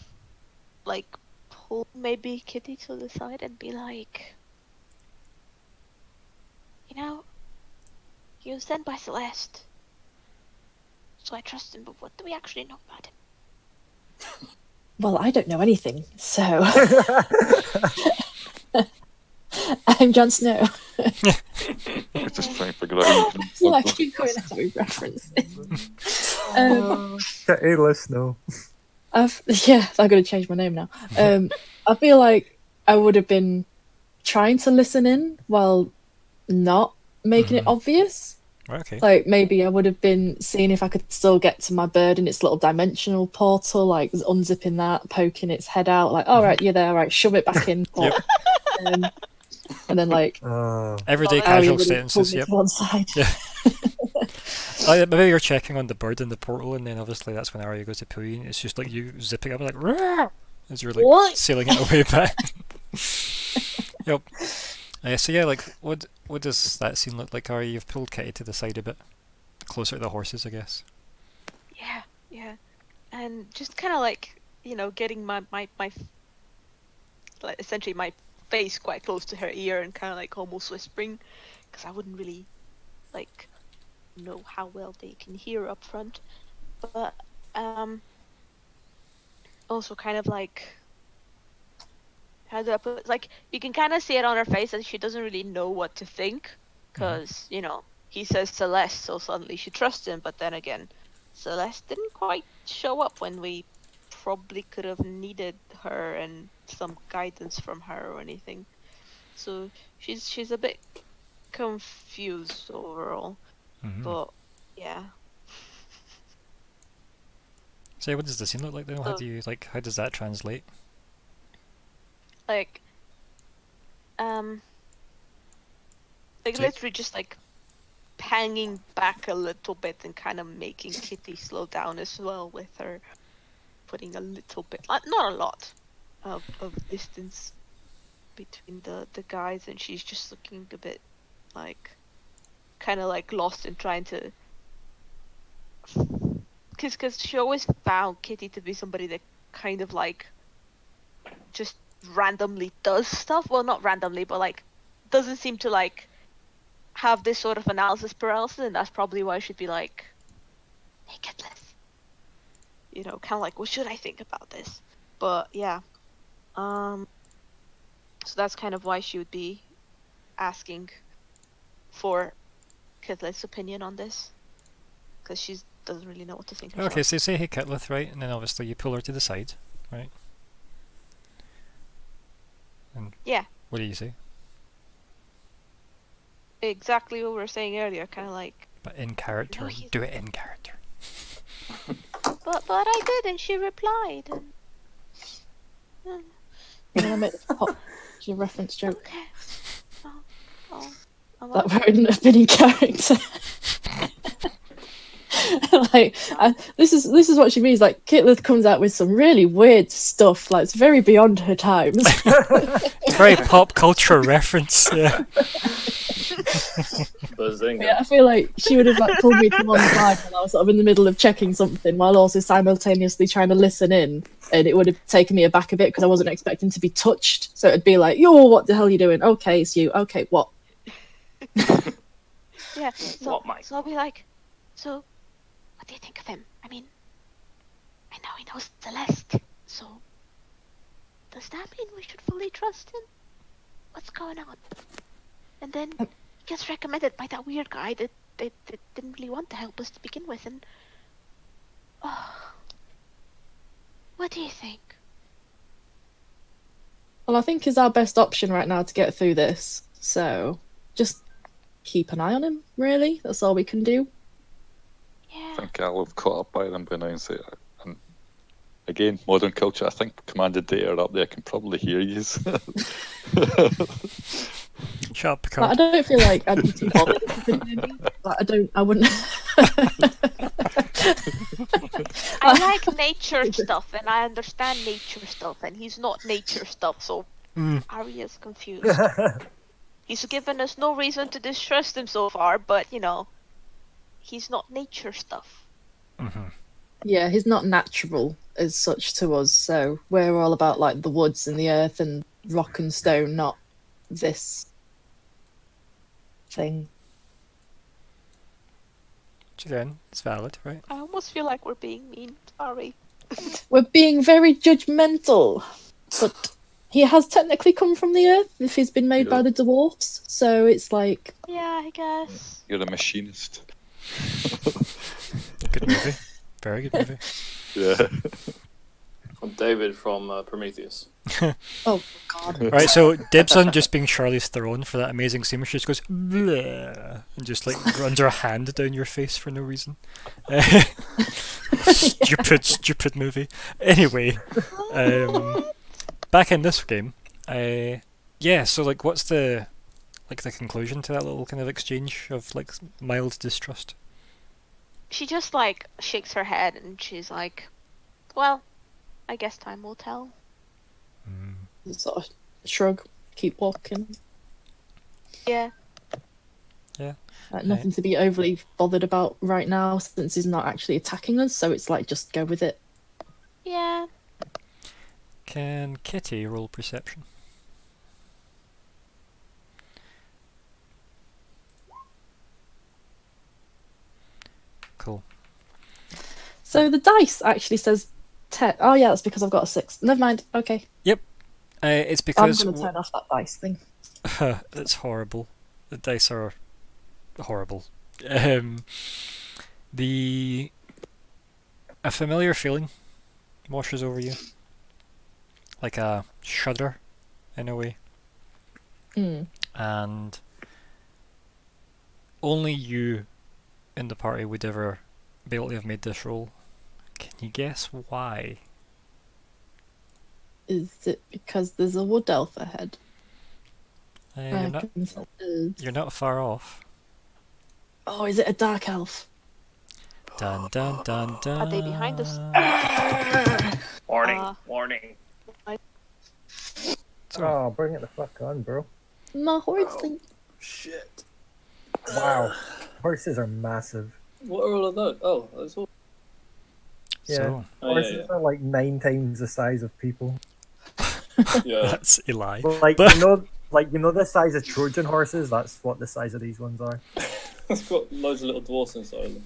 like pull maybe Kitty to the side and be like you know he was sent by Celeste. So I trust him, but what do we actually know about him? well, I don't know anything, so I'm Jon Snow. We're just trying to figure out. how we so I can- keep going out of reference. um, Hey, listen, no. I've yeah, I've got to change my name now. Um, I feel like I would have been trying to listen in while not making it obvious. Okay. Like maybe I would have been seeing if I could still get to my bird in its little dimensional portal, like unzipping that, poking its head out, like, all right, you're there, all right, shove it back in. Yep. um, and then like Uh, Everyday Well, casual would have sentences, yep. one side. Yeah. Oh, maybe you're checking on the bird in the portal, and then obviously that's when Arya goes to pull you, and it's just like you zipping up, like, "Rah!" as you're like What? sailing it away back. yep. Uh, so yeah, like, what what does that scene look like, Arya? You've pulled Kitty to the side a bit, closer to the horses, I guess. Yeah, yeah, and just kind of like you know getting my my my like essentially my face quite close to her ear and kind of like almost whispering because I wouldn't really like know how well they can hear up front, but um also kind of like how do I put it? like you can kind of see it on her face that she doesn't really know what to think because you know he says Celeste so suddenly she trusts him but then again Celeste didn't quite show up when we probably could have needed her and some guidance from her or anything. So she's she's a bit confused overall. Mhm. But yeah. So what does the scene look like then? How Oh. do you like? How does that translate? Like um like So- literally just like hanging back a little bit and kind of making Kitty slow down as well with her putting a little bit not a lot of, of distance between the the guys and she's just looking a bit like kind of like lost in trying to because cause she always found Kitty to be somebody that kind of like just randomly does stuff. Well not randomly but like doesn't seem to like have this sort of analysis paralysis and that's probably why she'd be like nakedless you know kind of like what should i think about this but yeah um so that's kind of why she would be asking for Kitlith's opinion on this because she doesn't really know what to think herself. Okay, so you say hey Kitlith, right? And then obviously you pull her to the side, right? And Yeah. What do you say? exactly what we were saying earlier kind of like But in character, do it in character. but but i did and she replied and I'm gonna make this pop it's a reference joke. okay oh, oh, I'm That wouldn't have been in character. like I, this is this is what she means. Like Kitlith comes out with some really weird stuff. Like it's very beyond her times. Very pop culture reference. Yeah. Yeah, I feel like she would have like pulled me to one side when I was sort of in the middle of checking something, while also simultaneously trying to listen in, and it would have taken me aback a bit because I wasn't expecting to be touched. So it'd be like, "Yo, what the hell are you doing? Okay, it's you. Okay, what? Yeah. So, What, Mike? so I'll be like, so, what do you think of him? I mean, I know he knows Celeste, so does that mean we should fully trust him? What's going on? And then um, he gets recommended by that weird guy that, that, that didn't really want to help us to begin with, and oh, what do you think? Well, I think is our best option right now to get through this. So just keep an eye on him. Really, that's all we can do. I think I'll have caught up by them by now and say, and again, modern culture. I think Commander Data are up there I can probably hear you. Shut up, Like, I don't feel like I'd be too bothered. if you could hear me. Like, I don't. I wouldn't. I like nature stuff, and I understand nature stuff, and he's not nature stuff, so Mm. Arya's confused. he's given us no reason to distrust him so far, but you know, he's not nature stuff. hmm yeah, he's not natural as such to us. So we're all about like the woods and the earth and rock and stone, not this thing. Which again, it's valid, right? I almost feel like we're being mean. Sorry. We're being very judgmental, but he has technically come from the earth if he's been made by the dwarfs. So it's like Yeah, I guess. You're a machinist. Good movie. Very good movie. Yeah. I'm David from uh, Prometheus. Oh god. Right, so dibs on just being Charlize Theron for that amazing scene where she just goes Bleh, and just like runs her hand down your face for no reason. Stupid, stupid movie. Anyway, um, back in this game, uh, yeah. So like, what's the like the conclusion to that little kind of exchange of like mild distrust? She just like shakes her head and she's like, "Well, I guess time will tell." Mm. Sort of shrug, keep walking. Yeah. Like, uh, nothing to be overly bothered about right now since he's not actually attacking us, so it's like just go with it. Yeah. Can Kitty roll perception? Cool. So the dice actually says ten. Oh yeah, that's because I've got a six. Never mind. Okay, Uh, it's because I'm gonna turn off that dice thing. that's horrible. The dice are horrible. Um, the a familiar feeling washes over you, like a shudder, in a way, Mm. and only you in the party would ever be able to have made this roll. Can you guess why? Is it because there's a wood elf ahead? Uh, you're not. reckon it is. You're not far off. Oh, is it a dark elf? Dun dun dun dun. Are they behind us? Warning! Uh, warning! So, Oh, bring it the fuck on, bro. My horse thing. Shit! Wow. Horses are massive. What are all of those? Oh, that's all. Yeah. so Oh, yeah, Horses are like nine times the size of people. yeah. yeah. that's Eli. Well, like But- you know, like you know the size of Trojan horses. That's what the size of these ones are. it's got loads of little dwarfs inside them.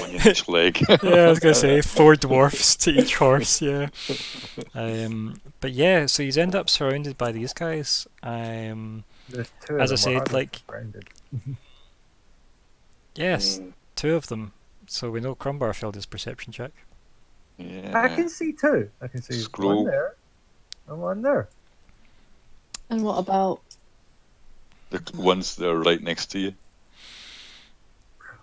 One in each leg. yeah, I was gonna say four dwarfs to each horse. Yeah. Um, but yeah, so you end up surrounded by these guys. Um, two. As I said, like- surrounded. yes, Mm. two of them. So we know Crumbar failed his perception check. yeah. I can see two. I can see Scroll. one there and one there. And what about? The ones that are right next to you.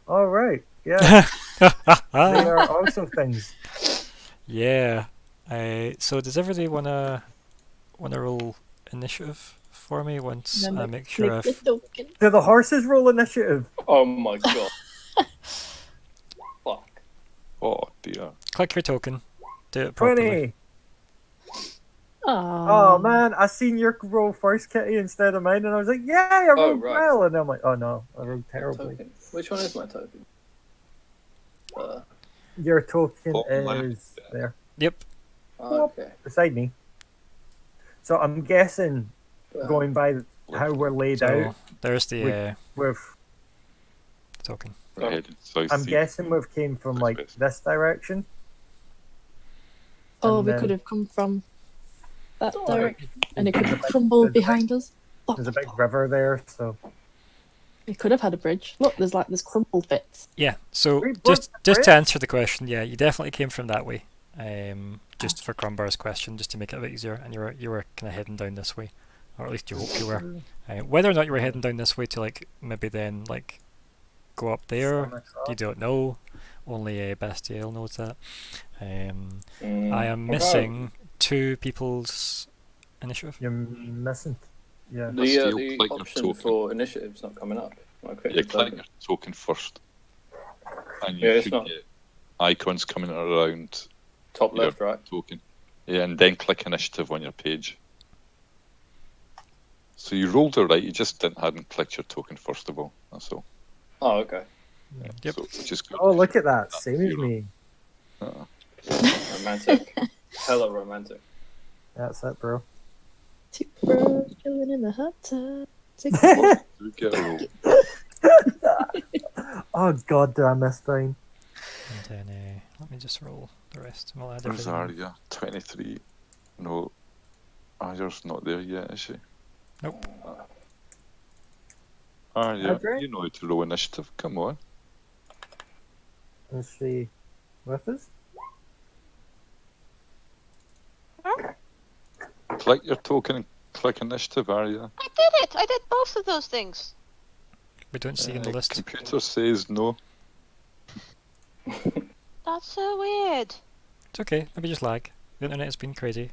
All right. Yeah, they are also things. yeah. Uh, so does everybody wanna wanna roll initiative for me once I make sure click I've. Do the horses roll initiative? Oh my god. Fuck. Oh dear. click your token, do it properly. Twenty. Aw. Oh man, I seen your roll first, Kitty, instead of mine, and I was like, "Yeah, I rolled Oh, right. well." And I'm like, "Oh no, I rolled terribly." Token. Which one is my token? Uh, Your token Bottom left. is there Yep. ah, okay. beside me. So I'm guessing, Uh, going by how we're laid So out, there's the We- uh, with token. We're headed south. I'm guessing we've came from like West. this direction. Oh, and we then- could have come from that Oh, direction, and it could There's have crumbled there's a big- behind us. There's a big river there, so It could have had a bridge. Look, there's like there's crumbled bits. Yeah. So just just to answer the question, yeah, you definitely came from that way. Um, just for Crumbar's question, just to make it a bit easier, and you were you were kind of heading down this way, or at least you hope you were. Uh, whether or not you were heading down this way to like maybe then like go up there, you don't know. Only uh, Bastiel knows that. Um, mm, I am okay. missing two people's initiative. you're missing. Yeah. The, uh, the option token. for initiative's not coming up. Am I quickly Yeah, click typing? your token first. And you Yeah, it's should not- get icons coming around Top Yeah. left, right? token. Yeah, and then click initiative on your page. So you rolled it right, you just didn't hadn't clicked your token first of all. That's all. Oh, okay. Yep. So which is good. Oh, look at that! Same as me. Uh, Romantic. Hella romantic. That's it, bro. Two bros chilling in the hot tub. Take a walk. you get a roll. Oh God, do I miss Vine? And then uh, let me just roll the rest. and We'll add Where's. Arya? 23. No. Arya's not there yet, is she? Nope. Ah, yeah. Okay. You know it's low initiative. Come on. Let's see. What is? Click your token and click initiative, Arya. I did it! I did both of those things. We don't see uh, in the uh, list. Computer says no. That's so weird. It's okay. Maybe just lag. The internet has been crazy.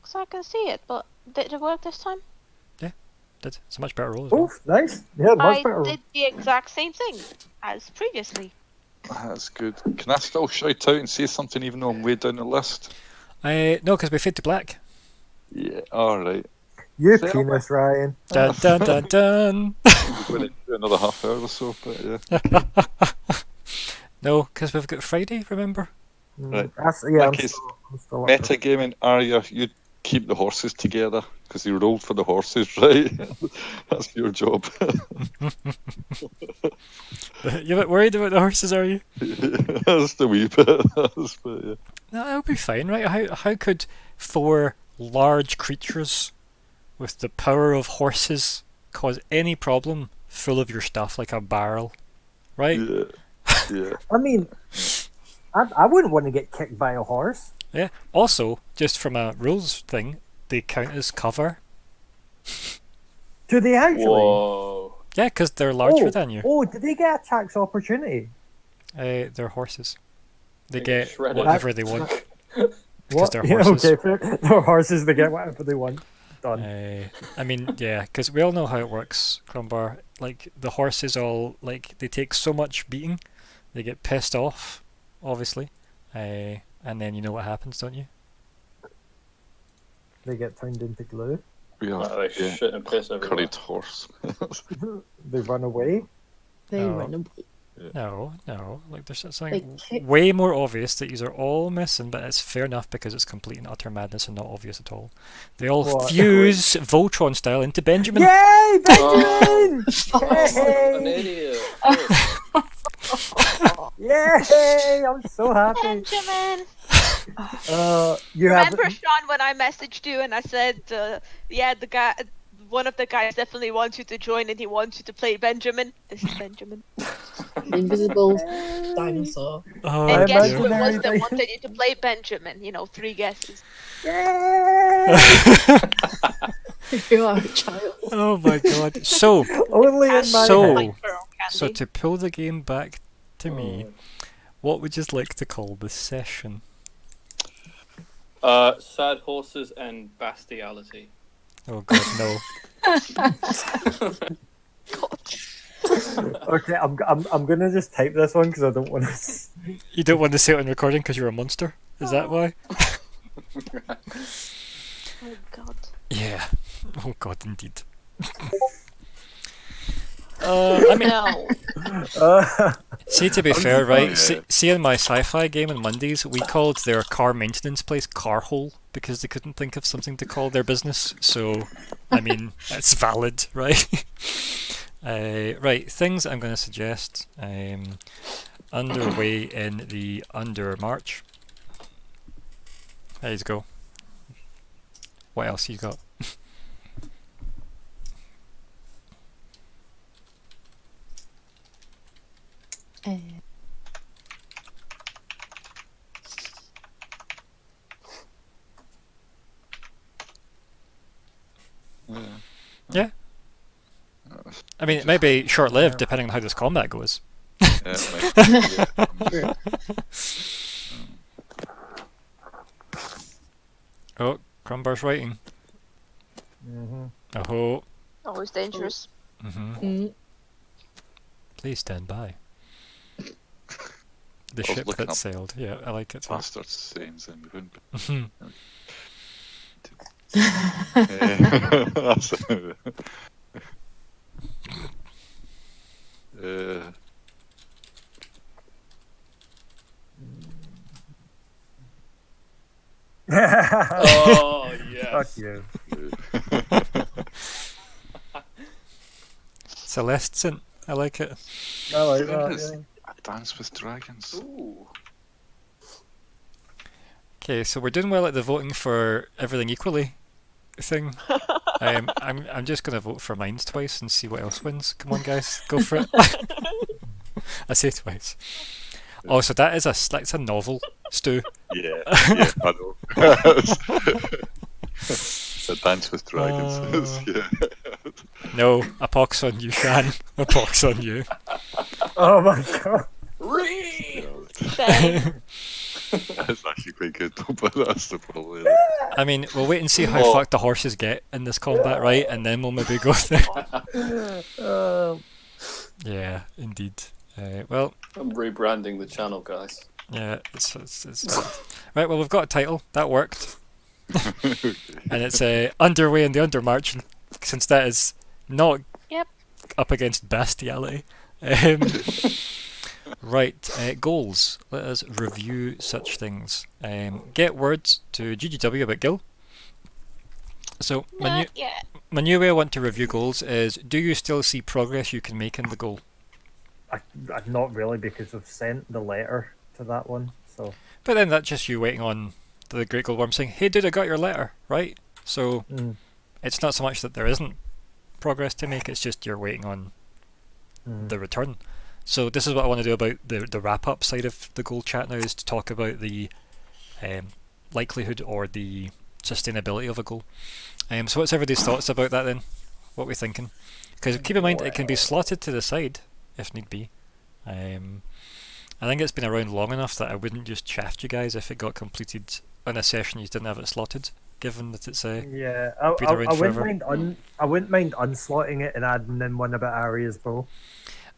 Because I can see it, but did it work this time? Did it's a much better roll as well. Oh, nice. Yeah, much I better. did the exact same thing as previously. That's good. Can I still shout out and say something even though I'm way down the list? Uh, no, because we fade to black. Yeah, alright. You Say it penis, Ryan. Dun dun dun dun. We're going to do another half hour or so, but yeah. no, because we've got Friday. Remember? Mm, Right. That's, yeah, I'm Okay, still, I'm still up for Metagaming, Arya, you keep the horses together because you rolled for the horses, right? That's your job. You're a bit worried about the horses, are you? That's the wee bit. That's, but, yeah. No, it'll be fine, right? How how could four large creatures with the power of horses cause any problem full of your stuff like a barrel, right? yeah. Yeah. I mean, I, I wouldn't want to get kicked by a horse. Yeah. Also, just from a rules thing, they count as cover. Do they actually? Whoa. Yeah, because they're larger oh, than you. Oh, did they get a tax opportunity? Uh, they're horses. They They get get shredded. whatever they want. Because What? they're Yeah, horses. okay, fair. They're horses. They get whatever they want. Done. Uh, I mean, yeah, because we all know how it works, Crumbar. Like the horses, all like they take so much beating, they get pissed off, obviously, uh, and then you know what happens, don't you? They get turned into glue. We are Oh, they yeah, shit and piss everywhere. curried horse. They run away. They Oh. run away. No, no. Like there's They something kick. way more obvious that these are all missing, but it's fair enough because it's complete and utter madness and not obvious at all. They all What? fuse Voltron style into Benjamin. Yay, Oh. Benjamin! Oh. An idiot. Yay! I'm so happy. Benjamin. Uh, you have Remember, Shaan, when I messaged you and I said, uh, yeah, the guy, one of the guys definitely wants you to join and he wants you to play Benjamin. This is Benjamin. The invisible dinosaur. Oh, and guess imagine who it was everything. that wanted you to play Benjamin? You know, three guesses. Yay! you are a child. oh my god. So, Only in my So- head. Like Pearl so to pull the game back to me, what would you like to call this session? Uh, sad horses and bestiality. Oh god, no. Okay, I'm, I'm, I'm gonna just type this one because I don't want to. You don't want to say it on recording because you're a monster? Is that why? Oh god. Yeah. Oh god, indeed. uh, I mean, No. See to be fair, right? See, see in my sci-fi game on Mondays, we called their car maintenance place Car Hole because they couldn't think of something to call their business. So, I mean, it's valid, right? uh, right, things I'm going to suggest. Um, underway in the Undermarch. There you go. What else you got? Uh, Yeah. I mean, it may be short-lived depending on how this combat goes. Yeah, yeah. Oh, Crumbar's writing. mhm. Oh, Always dangerous. Mm-hmm. mm, please stand by. The ship that up sailed. Yeah, I like it. Bastards saying then we wouldn't be. Mhm. Eh, that's- Eh, Oh Fuck you. Celestin. I like it. I like There that. is. yeah. Dance with Dragons. Ooh. Okay, so we're doing well at the voting for everything equally thing. um, I'm I'm just gonna vote for mines twice and see what else wins. Come on, guys, go for it. I say twice. Oh, so that is a that's a novel, Stu. Yeah, yeah, I know. a dance with dragons. Uh. yeah. No, a pox on you, Shaan. A pox on you. Oh my god. Ree! That's actually quite good, though, but that's the problem. I mean, we'll wait and see how Oh. fucked the horses get in this combat, right? And then we'll maybe go there. Uh, yeah, indeed. Uh, well, I'm rebranding the channel, guys. yeah, it's, it's, it's right. Well, we've got a title that worked, and it's uh, underway in the undermarch, since that is not Yep. up against bestiality. Um, right, uh, goals. Let us review such things. Um, get words to GGW about Gil. So, my new, yet. my new way I want to review goals is: Do you still see progress you can make in the goal? I, I, not really because I've sent the letter to that one. So But then that's just you waiting on the Great Gold Worm saying, "Hey, dude, I got your letter," right? So mm, it's not so much that there isn't progress to make; it's just you're waiting on mm. the return. So this is what I want to do about the the wrap up side of the goal chat now is to talk about the um, likelihood or the sustainability of a goal. Um, so what's everybody's thoughts about that then? What we thinking? Because keep in mind it can be slotted to the side if need be. Um, I think it's been around long enough that I wouldn't just shaft you guys if it got completed on a session you didn't have it slotted, given that it's a yeah, I, I, I wouldn't forever. mind un, I wouldn't mind unslotting it and adding in one about Arya's bow.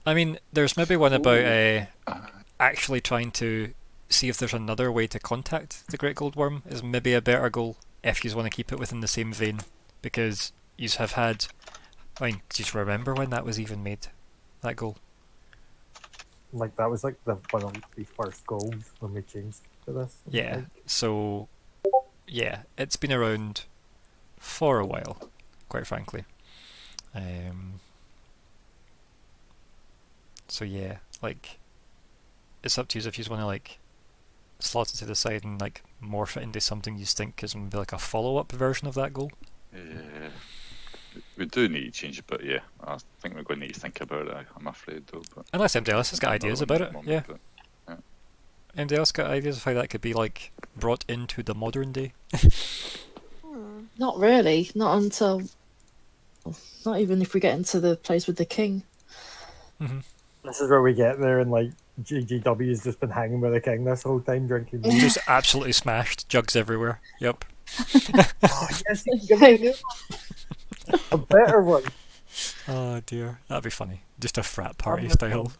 I mean, there's maybe one about uh, actually trying to see if there's another way to contact the Great Gold Worm is maybe a better goal if you want to keep it within the same vein, because you have had. I mean, just remember when that was even made, that goal. Like that was like the one of the first goals when we changed to this. Yeah. think. So, yeah, it's been around for a while, quite frankly. Um, so yeah, like it's up to you if you just want to like slot it to the side and like morph it into something you think is maybe like a follow-up version of that goal. Yeah. We do need to change it, but yeah, I think we're going to need to think about it. I'm afraid, though. But Unless MD else has got ideas about it. the Yeah, moment, MD else got ideas of how that could be like brought into the modern day. Hmm. Not really. Not until. Not even if we get into the place with the king. This is where we get there and like GGW's just been hanging with the king this whole time drinking. beer. Just absolutely smashed, jugs everywhere. Yep. oh, yes, a a better one. Oh dear, that'd be funny. Just a frat party style.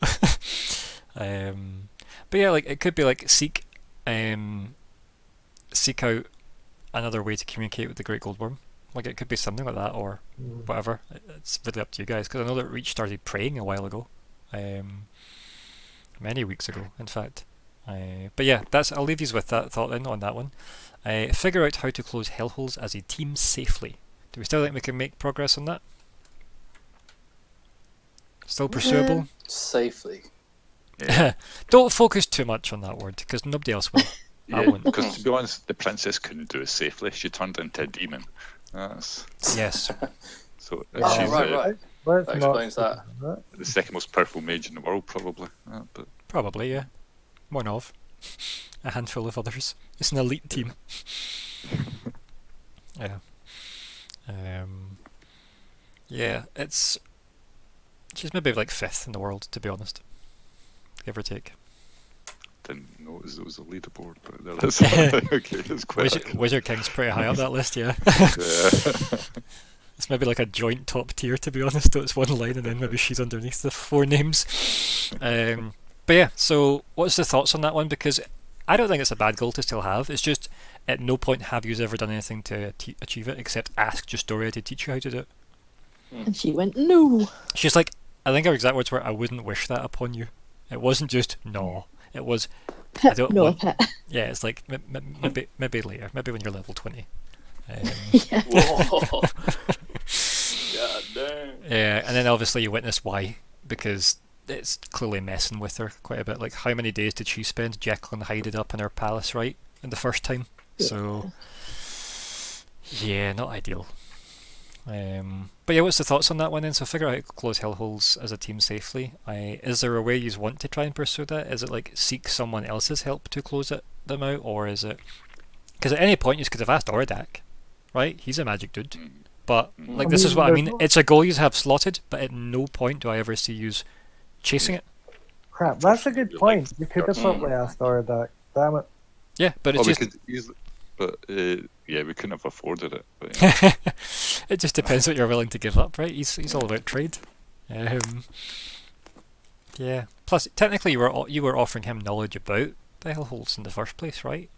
um, but yeah, like it could be like seek, um, seek out another way to communicate with the Great Gold Worm. Like it could be something like that or Mm. whatever. It's really up to you guys because I know that Reach started praying a while ago, um, many weeks ago, in fact. Uh, but yeah, that's I'll leave you with that thought then on that one. Uh, figure out how to close hellholes as a team safely. Do we still think we can make progress on that? Still pursuable? Safely. Don't focus too much on that word because nobody else will. I Yeah, wouldn't. because to be honest, the princess couldn't do it safely. She turned into a demon. That's, yes. so Oh, she's right, uh, right. Let's That explains that. that. the second most powerful mage in the world, probably. Uh, but Probably, yeah. One of. A handful of others. It's an elite team. yeah. Um, yeah, it's. She's maybe like fifth in the world, to be honest. Give or take. didn't notice there was a leaderboard, but there is. okay, it's quite. Wizard, Wizard King's pretty high up that list, yeah. yeah. It's maybe like a joint top tier, to be honest. So it's one line, and then maybe she's underneath the four names. Um, but yeah, so what's the thoughts on that one? Because I don't think it's a bad goal to still have. It's just at no point have you ever done anything to ati- achieve it except ask Justoria to teach you how to do it. And she went, no. She's like, I think her exact words were, "I wouldn't wish that upon you." It wasn't just no. It was I don't no, want- pet. yeah. It's like m- m- maybe maybe later, maybe when you're level twenty. Um, yeah. God damn. Yeah, and then obviously you witness why, because it's clearly messing with her quite a bit. Like, how many days did she spend Jekyll and hiding up in her palace, right? In the first time. So, yeah, not ideal. Um, but yeah, what's the thoughts on that one then? So figure out how to close hellholes as a team safely. I, is there a way you want to try and pursue that? Is it like seek someone else's help to close it them out, or is it Because at any point you could have asked Oradak, right? He's a magic dude. Mm. But Mm. like I this is what I mean. no- It's a goal you have slotted, but at no point do I ever see you chasing it. Crap, that's a good point. You could have Mm. probably asked Oradak. Damn it. Yeah, but it's Well, we just could easily, but uh, yeah, we couldn't have afforded it. But yeah. it just depends what you're willing to give up, right? He's he's all about trade. Um, yeah. Plus, technically, you were you were offering him knowledge about the hellholes in the first place, right?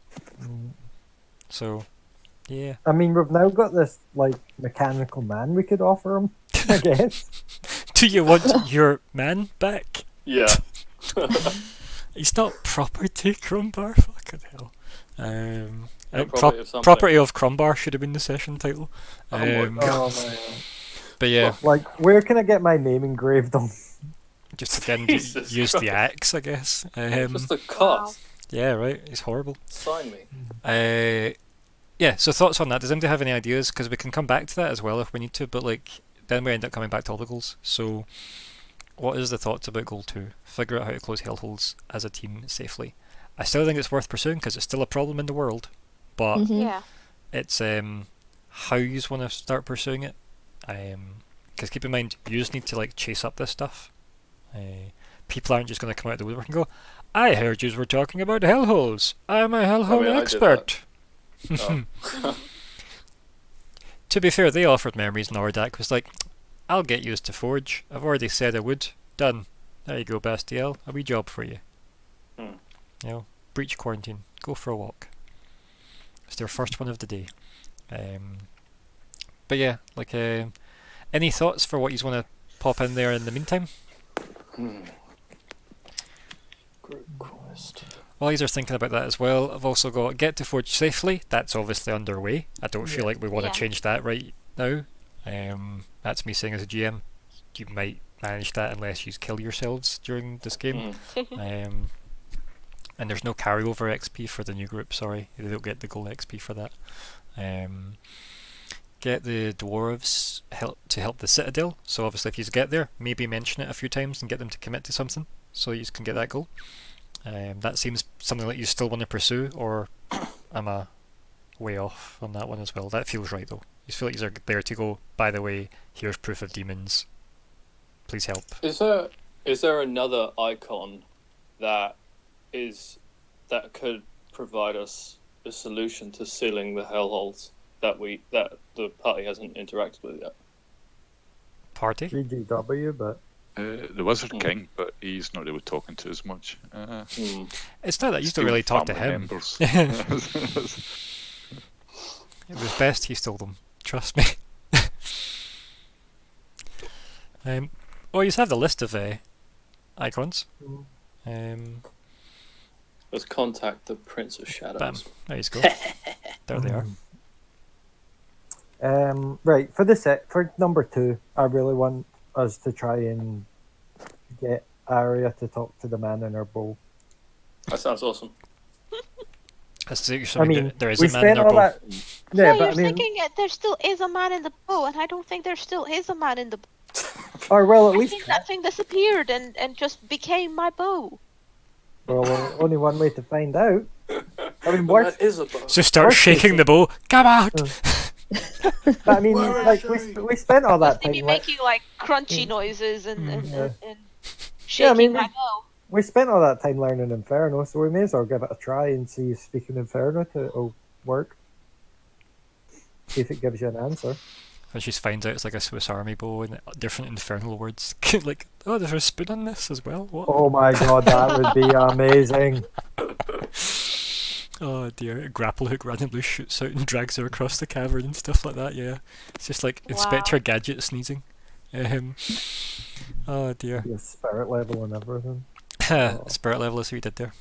Mm. So, yeah. I mean, we've now got this like mechanical man we could offer him. I guess. Do you want your man back? Yeah. He's not property Crumbar. Fucking hell. Um, Yeah, uh, property prop- of something. property of Crumbar should have been the session title. Oh my Um, God. oh but yeah, Like, where can I get my name engraved on? just again Jesus use the axe, I guess. Um, Just the cost. yeah, right. It's horrible. Sign me. Uh, yeah. So thoughts on that? Does anybody have any ideas? Because we can come back to that as well if we need to. But like, then we end up coming back to all the goals. So, what is the thoughts about goal two? Figure out how to close hellholes as a team safely. I still think it's worth pursuing because it's still a problem in the world, but Mhm. Yeah. it's um how you want to start pursuing it. Um, because keep in mind, you just need to like chase up this stuff. Uh, people aren't just going to come out of the woodwork and go, "I heard you were talking about hellholes. I'm a hellhole mean, I did expert." Oh. To be fair, they offered memories, and Oradak was like, "I'll get used to Forge. I've already said I would. Done. There you go, Bastiel. A wee job for you. Hmm. You know, breach quarantine. Go for a walk. It's their first one of the day. Um, but yeah, like, um any thoughts for what you want to pop in there in the meantime? Hmm. Group quest. While you're thinking about that as well, I've also got get to Forge safely. That's obviously underway. I don't feel like we want to Yeah. change that right now. Um, that's me saying as a GM, you might manage that unless you kill yourselves during this game. Hmm. Um, and there's no carryover XP for the new group. Sorry, they don't get the gold XP for that. Um, get the dwarves help to help the citadel. So obviously, if you get there, maybe mention it a few times and get them to commit to something, so you can get that goal. Um, that seems something that you still want to pursue, or am I way off on that one as well? That feels right though. You feel like you're there to go. By the way, here's proof of demons. Please help. Is there is there another icon that is that could provide us a solution to sealing the hellholes that we that the party hasn't interacted with yet? Party. GGW, but Uh, the Wizard Hmm. King, but he's not really talking to us much. Uh, Hmm. It's not that you don't really talk to family him. members. It was best he stole them. Trust me. um, well, you have the list of uh, icons. Mm. Um, Let's contact the Prince of Shadows. bam. There you go. there they are. Um, right for the set for number two, I really want us to try and get Arya to talk to the man in her bowl. That sounds awesome. That's so, I mean, mean, there- there is a man in our all bowl. that. Yeah, Yeah, but you're I mean, thinking that there still is a man in the bow, and I don't think there still is a man in the bow. or well, at I least think that thing disappeared and, and just became my bow. Well, uh, only one way to find out. I mean, But worst, that is a bug. So start shaking case- the bow. Come out! but I mean, Where like we, we spent all that They time. be Like, making like crunchy noises and, and, Yeah. and, and Yeah, I shaking mean, my we- we spent all that time learning Infernal, so we may as well give it a try and see if speaking Infernal to it'll work. See if it gives you an answer. And she finds out it's like a Swiss Army bow and different infernal words. like, oh, there's a spoon on this as well. What? Oh my god, that would be amazing. Oh dear, a grapple hook randomly shoots out and drags her across the cavern and stuff like that, yeah. It's just like Inspector Wow. Gadget sneezing. Um, oh dear. Your spirit level and everything. Spirit level is what you did there.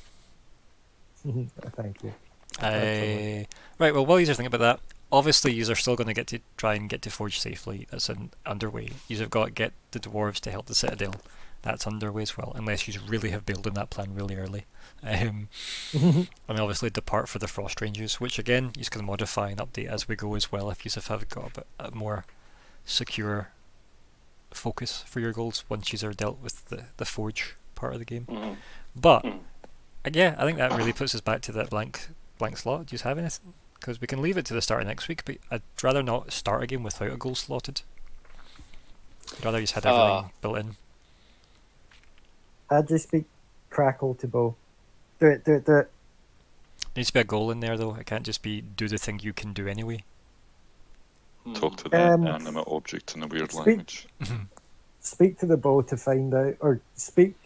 Thank you. Uh, right, well, while you're thinking about that, obviously you are still going to get to try and get to Forge safely. That's an underway. You have got to get the dwarves to help the Citadel. That's underway as well, unless you really have built in that plan really early. Um, and obviously depart for the Frost Ranges, which again you can modify and update as we go as well if you have got a, bit, a more secure focus for your goals once you are dealt with the, the Forge part of the game. Mhm. But Mm. uh, yeah, I think that really puts us back to that blank blank slot. Do you have anything? Because we can leave it to the start of next week. But I'd rather not start a game without a goal slotted. I'd rather just had everything Ah. built in. I'd just be crackle to Bo. Do it, do it, do it. needs to be a goal in there though. It can't just be do the thing you can do anyway. Hmm. Talk to the Um, animate object in a weird speak- language. Speak to the bow to find out, or speak.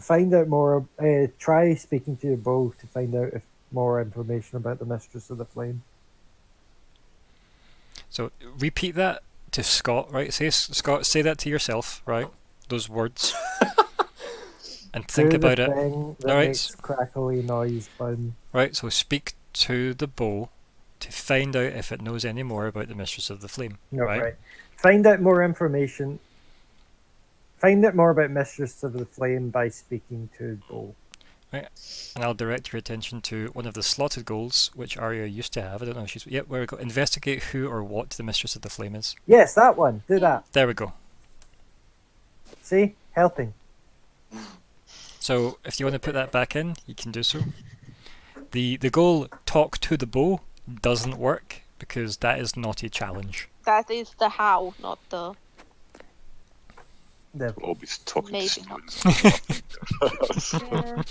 Find out more. Uh, try speaking to your bow to find out if more information about the Mistress of the Flame. So repeat that to Scott, right? Say Scott, say that to yourself, right? Those words, and think about it, Alright. crackly noise right? So speak to the bow to find out if it knows any more about the Mistress of the Flame, No, right? right. Find out more information. Find out more about Mistress of the Flame by speaking to Bo. And I'll direct your attention to one of the slotted goals, which Arya used to have. I don't know if she's. Yep, where we go. Investigate who or what the Mistress of the Flame is. Yes, that one. Do that. There we go. See? Helping. So if you want to put that back in, you can do so. The the goal talk to the bow doesn't work because that is not a challenge. That is the how, not the There. Always talking Maybe to not. students. that's, Yeah.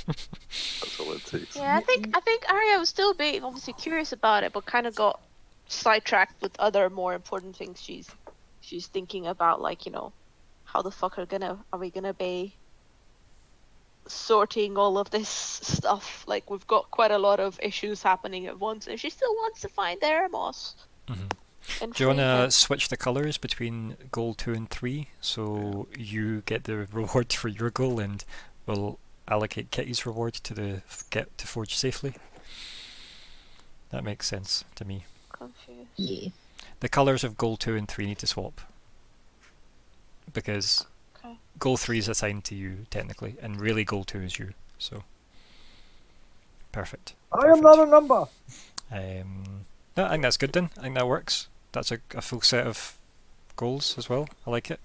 that's all it takes. Yeah, I think I think Arya was still being obviously curious about it, but kind of got sidetracked with other more important things she's she's thinking about, like you know, how the fuck are gonna are we gonna be sorting all of this stuff? Like we've got quite a lot of issues happening at once, and she still wants to find Eremos. Mhm. And Do you want to switch the colours between goal two and three so you get the reward for your goal and we'll allocate Kitty's reward to the get to forge safely? That makes sense to me. Confused. Yeah. The colours of goal two and three need to swap because Okay. goal three is assigned to you technically, and really goal two is you. So perfect. I am not a number. Um, no, I think that's good then. I think that works. That's a, a full set of goals as well. I like it.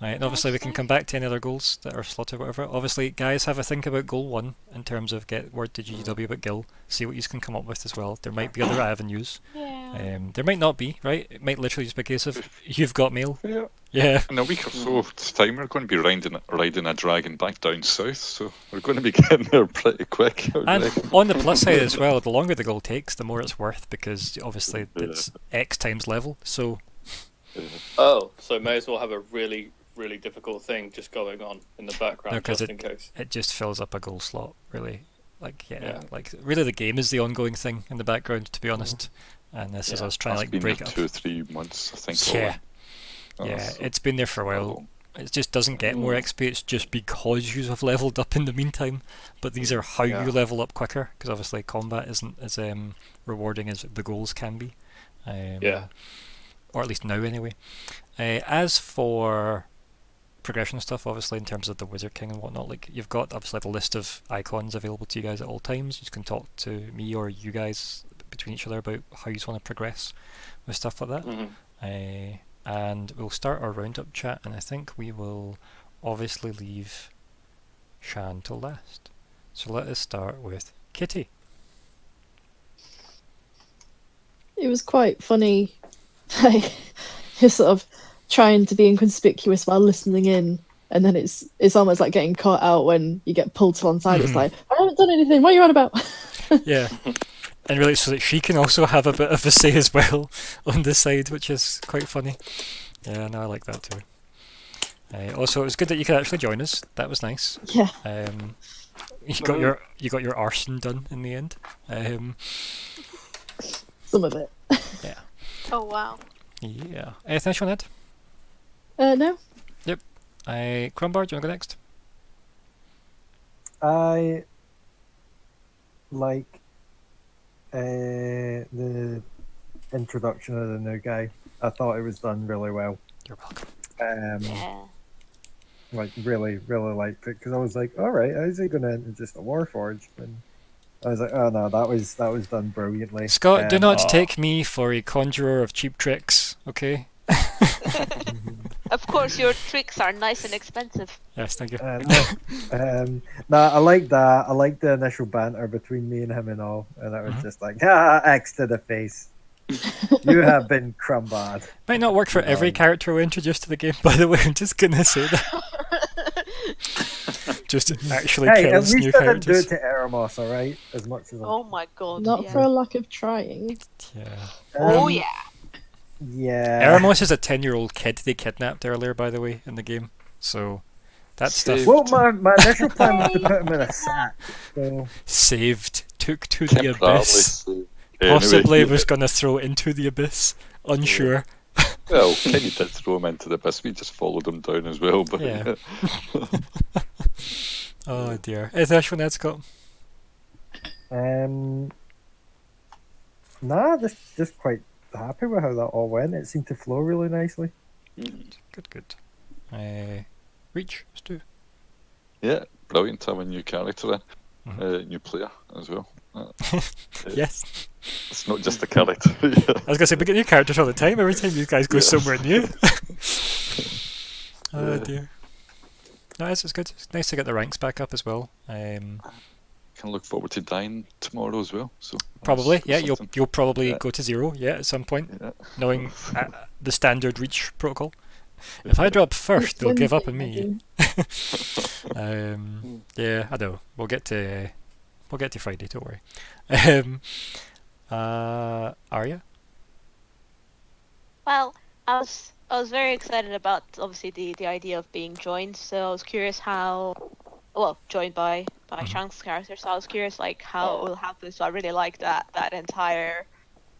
Right, and obviously we can come back to any other goals that are slotted, whatever. Obviously, guys, have a think about goal one in terms of get word to GGW about Gil. See what you can come up with as well. There might be other avenues. Yeah. Um, there might not be, right? It might literally just be a case of you've got mail. Yeah. Yeah. In a week or so's time, we're going to be riding, riding a dragon back down south, so we're going to be getting there pretty quick. And reckon. on the plus side as well, the longer the goal takes, the more it's worth because obviously Yeah. it's X times level. So Oh, so may as well have a really, really difficult thing just going on in the background No, 'cause just it- in case. it just fills up a goal slot, really. Like yeah, Yeah. like really the game is the ongoing thing in the background, to be honest. And this is Yeah, us trying to like been break there it up. two or three months, I think. Yeah, already. yeah, Oh, so- it's been there for a while. It just doesn't get more Mm. XP. It's just because you have leveled up in the meantime. But these are how Yeah. you level up quicker, because obviously combat isn't as um, rewarding as the goals can be. Um, Yeah. Or at least now, anyway. Uh, as for progression stuff, obviously in terms of the Wizard King and whatnot, like you've got obviously the list of icons available to you guys at all times. You can talk to me or you guys between each other about how you want to progress with stuff like that. Mhm. Uh, and we'll start our roundup chat, and I think we will obviously leave Shaan till last. So let us start with Kitty. it was quite funny. Like you're sort of trying to be inconspicuous while listening in, and then it's it's almost like getting caught out when you get pulled to one side. It's like I haven't done anything. What are you on about? yeah. And really, so that she can also have a bit of a say as well on this side, which is quite funny. Yeah, no, I like that too. Uh, also, it was good that you could actually join us. That was nice. yeah, Um, you got your you got your arson done in the end. Um, some of it. yeah. Oh wow. yeah. Anything else you want to Uh, no, Yep. I Crumbar, do you want to go next? I like uh, the introduction of the new guy. I thought it was done really well. You're welcome. Um, Yeah. like really, really liked it because I was like, all right, how's he going to introduce the Warforged? And I was like, oh no, that was that was done brilliantly. Scott, do Um, not oh. take me for a conjurer of cheap tricks, okay? Of course, your tricks are nice and expensive. Yes, thank you. Uh, no. um, nah, I like that. I like the initial banter between me and him and all, and it was Mhm. just like, ah, X to the face. you have been crumbad. Might not work for every Um, character we introduce to the game, by the way. I'm just gonna say that. just actually Hey, at kills new least I didn't do it to Eremos, alright? As much as I... Oh my god. Not yeah. for a lack of trying. Yeah. Oh Um, yeah. Yeah. Eremos is a 10 year old kid they kidnapped earlier, by the way, in the game. So that stuff Well, my, my initial plan was to put him in a sack. So, saved, took to the abyss. saved. Anyway, Possibly yeah. was going to throw into the abyss. Unsure. Well, Kenny did throw him into the abyss. We just followed him down as well. But Yeah. Oh dear. Is there one Scott? um, nah, just just quite happy with how that all went. It seemed to flow really nicely. Good, good. Uh, reach, let's yeah, brilliant to have a new character in, Mhm. uh, new player as well. Uh, Yes. it's not just a character. I was gonna say we get new characters all the time. Every time you guys go Yeah. somewhere new. oh Yeah. dear. No, it's, it's good. It's nice to get the ranks back up as well. Um, Can look forward to dying tomorrow as well. So probably, yeah. You'll you'll probably Yeah. go to zero, yeah, at some point, Yeah. knowing uh, the standard reach protocol. If I drop first, they'll give up on me. Um, yeah, I know. We'll get to we'll get to Friday. Don't worry. Um, uh, Arya. Well, I was I was very excited about obviously the the idea of being joined. So I was curious how, well, joined by by Mhm. Shank's character. So I was curious like how it will happen. So I really like that that entire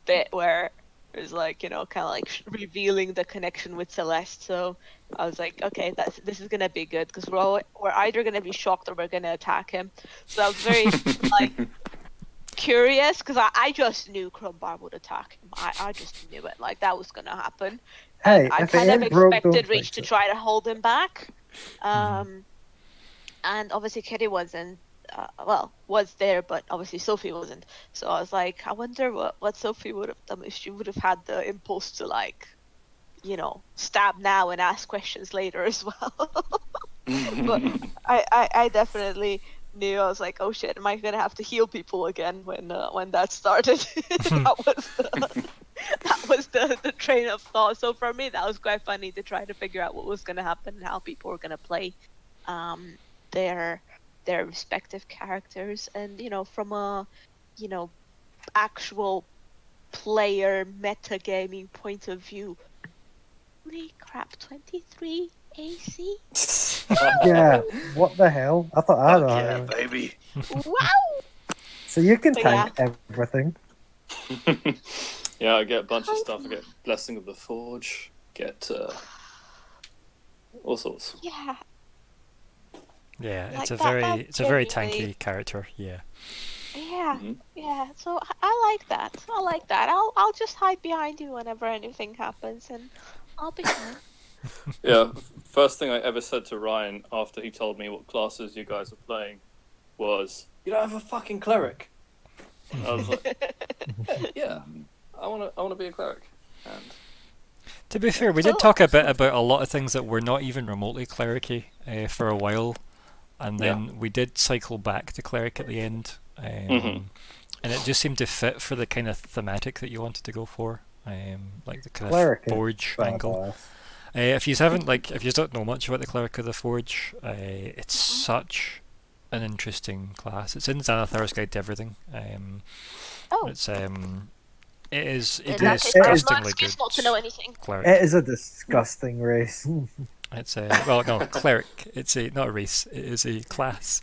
bit where it's like you know kind of like revealing the connection with Celeste. So I was like, okay, that's this is gonna be good because we're all, we're either gonna be shocked or we're gonna attack him. So I was very like curious because I, I just knew Crumbar would attack him. I, I just knew it. Like that was gonna happen. Hey, I if it kind of ain't broke, don't expected Reach to try to hold him back. Um, and obviously Kitty wasn't. Uh, well, was there, but obviously Sophie wasn't. So I was like, I wonder what what Sophie would have done if she would have had the impulse to like, you know, stab now and ask questions later as well. but I, I, I definitely knew I was like, oh shit, am I gonna have to heal people again when uh, when that started? that was the, that was the, the train of thought. So for me, that was quite funny to try to figure out what was gonna happen and how people were gonna play um, their their respective characters, and you know, from a you know actual player metagaming point of view. Holy crap, 23 AC? Yeah, what the hell? I thought I had a yeah, higher. baby. wow! So you can But tank everything. yeah, I get a bunch of stuff. I get Blessing of the Forge, get uh, all sorts. Yeah, Yeah, Like it's a that- very that it's a very genuinely- tanky character. Yeah. yeah, Mhm. yeah. So I, I like that. I like that. I'll I'll just hide behind you whenever anything happens, and I'll be fine. Yeah, first thing I ever said to Ryan after he told me what classes you guys are playing was, "You don't have a fucking cleric." I was like, "Yeah, I want to. I want to be a cleric." And To be fair, we did talk a bit about a lot of things that were not even remotely clericy uh, for a while, and Yeah. then we did cycle back to cleric at the end, um, Mhm. and it just seemed to fit for the kind of thematic that you wanted to go for, um, like the kind Cleric of forge angle. Uh, if you haven't like, if you don't know much about the cleric of the forge, uh, it's such an interesting class. It's in Xanathar's Guide to Everything. Um, Oh, it's um, it is in it case, I have no disgustingly excuse good. not to know anything. Cleric. It is a disgusting race. It's a well, no cleric. It's a not a race. It is a class.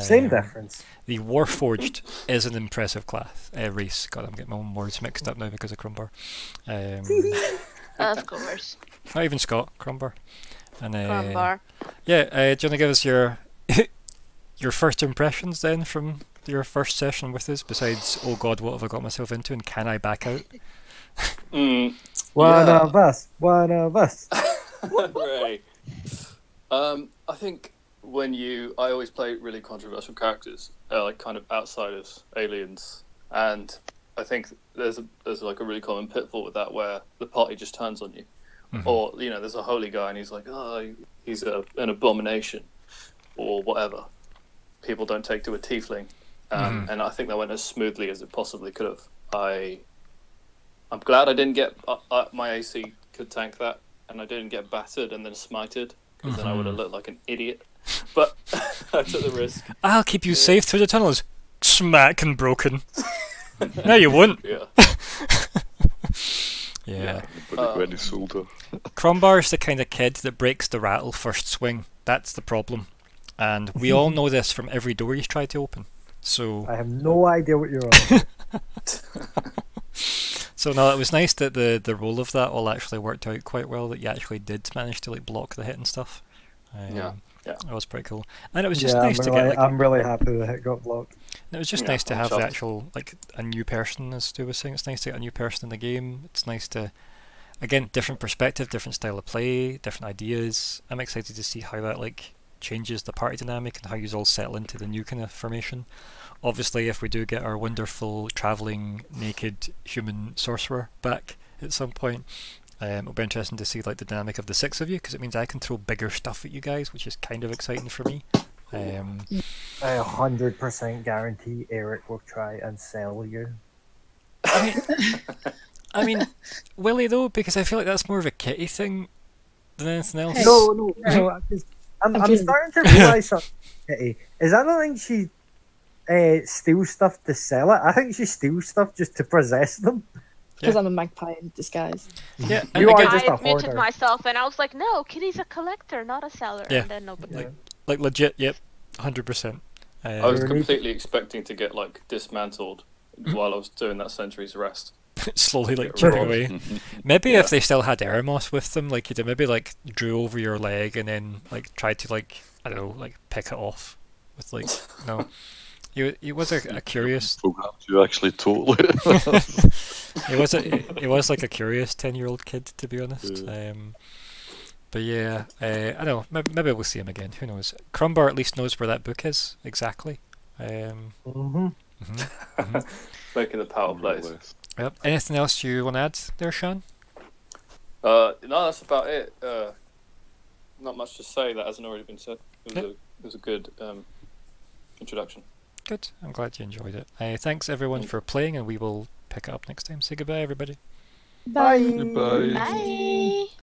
Same Um, difference. The Warforged is an impressive class. Uh, race. God, I'm getting my own words mixed up now because of Crumbar. Um, Of course, not even Scott Crumbar. And uh, Crumbar. yeah, uh, do you want to give us your your first impressions then from your first session with us? Besides, oh God, what have I got myself into, and can I back out? mm, One yeah. of us. One of us. Hooray. Um, I think when you, I always play really controversial characters, uh, like kind of outsiders, aliens, and I think there's a, there's like a really common pitfall with that where the party just turns on you, Mhm. or you know, there's a holy guy and he's like, oh, he's a, an abomination, or whatever. People don't take to a tiefling, um, Mhm. and I think that went as smoothly as it possibly could have. I, I'm glad I didn't get uh, uh, my AC could tank that, and I didn't get battered and then smited because then I would have Mhm. looked like an idiot. But I took the risk. I'll keep you safe through the tunnels. Smack and broken. no, you won't. Yeah. Yeah. But Uh, when he sold her. The kind of kid that breaks the rattle first swing. That's the problem. And we all know this from every door he's tried to open. So I have no idea what you're on. So no, it was nice that the the roll of that all actually worked out quite well. That you actually did manage to like block the hit and stuff. Um, Yeah, yeah. That was pretty cool. And it was just yeah, nice I'm to really, get like I'm really happy that it got blocked. it was just Yeah, nice to I'm have the actual like a new person as Stu was saying. It's nice to get a new person in the game. It's nice to again different perspective, different style of play, different ideas. I'm excited to see how that like changes the party dynamic and how you all settle into the new kind of formation. Obviously, if we do get our wonderful traveling naked human sorcerer back at some point, um, it'll be interesting to see like the dynamic of the six of you because it means I can throw bigger stuff at you guys, which is kind of exciting for me. Um, I 100% guarantee Eric will try and sell you. I mean, will he though? Because I feel like that's more of a kitty thing than anything else. Hey. No, no, no. 'cause I'm, I'm I'm feeling- starting to realise something. Kitty, Is I don't think she uh, steals stuff to sell it. I think she steals stuff just to possess them. Because Yeah. I'm a magpie in disguise. Yeah, and You are again, just a I muted hoarder. myself and I was like, no, Kitty's a collector, not a seller. Yeah. And then nobody. Like- like legit. Yep, hundred percent. I was Really? completely expecting to get like dismantled while I was doing that Sentry's Rest. slowly like Get chip robbed. away. Maybe Yeah. if they still had Eremos with them, like you did, maybe like drew over your leg and then like tried to like I don't know, like pick it off with like no. He, he was a, a curious Programs you actually totally. he was a he was like a curious ten year old kid to be honest. Um, but yeah, uh, I don't know. Maybe, maybe we'll see him again. Who knows? Crumbar at least knows where that book is exactly. Um, hmm mhm. Making the power plays. Yep. Anything else you want to add there, Shaan? Uh, no, that's about it. Uh, not much to say that hasn't already been said. It was, Yep. a, it was a good um, introduction. Good. I'm glad you enjoyed it. Uh, thanks everyone for playing, and we will pick it up next time. Say goodbye, everybody. Bye. Goodbye. Bye.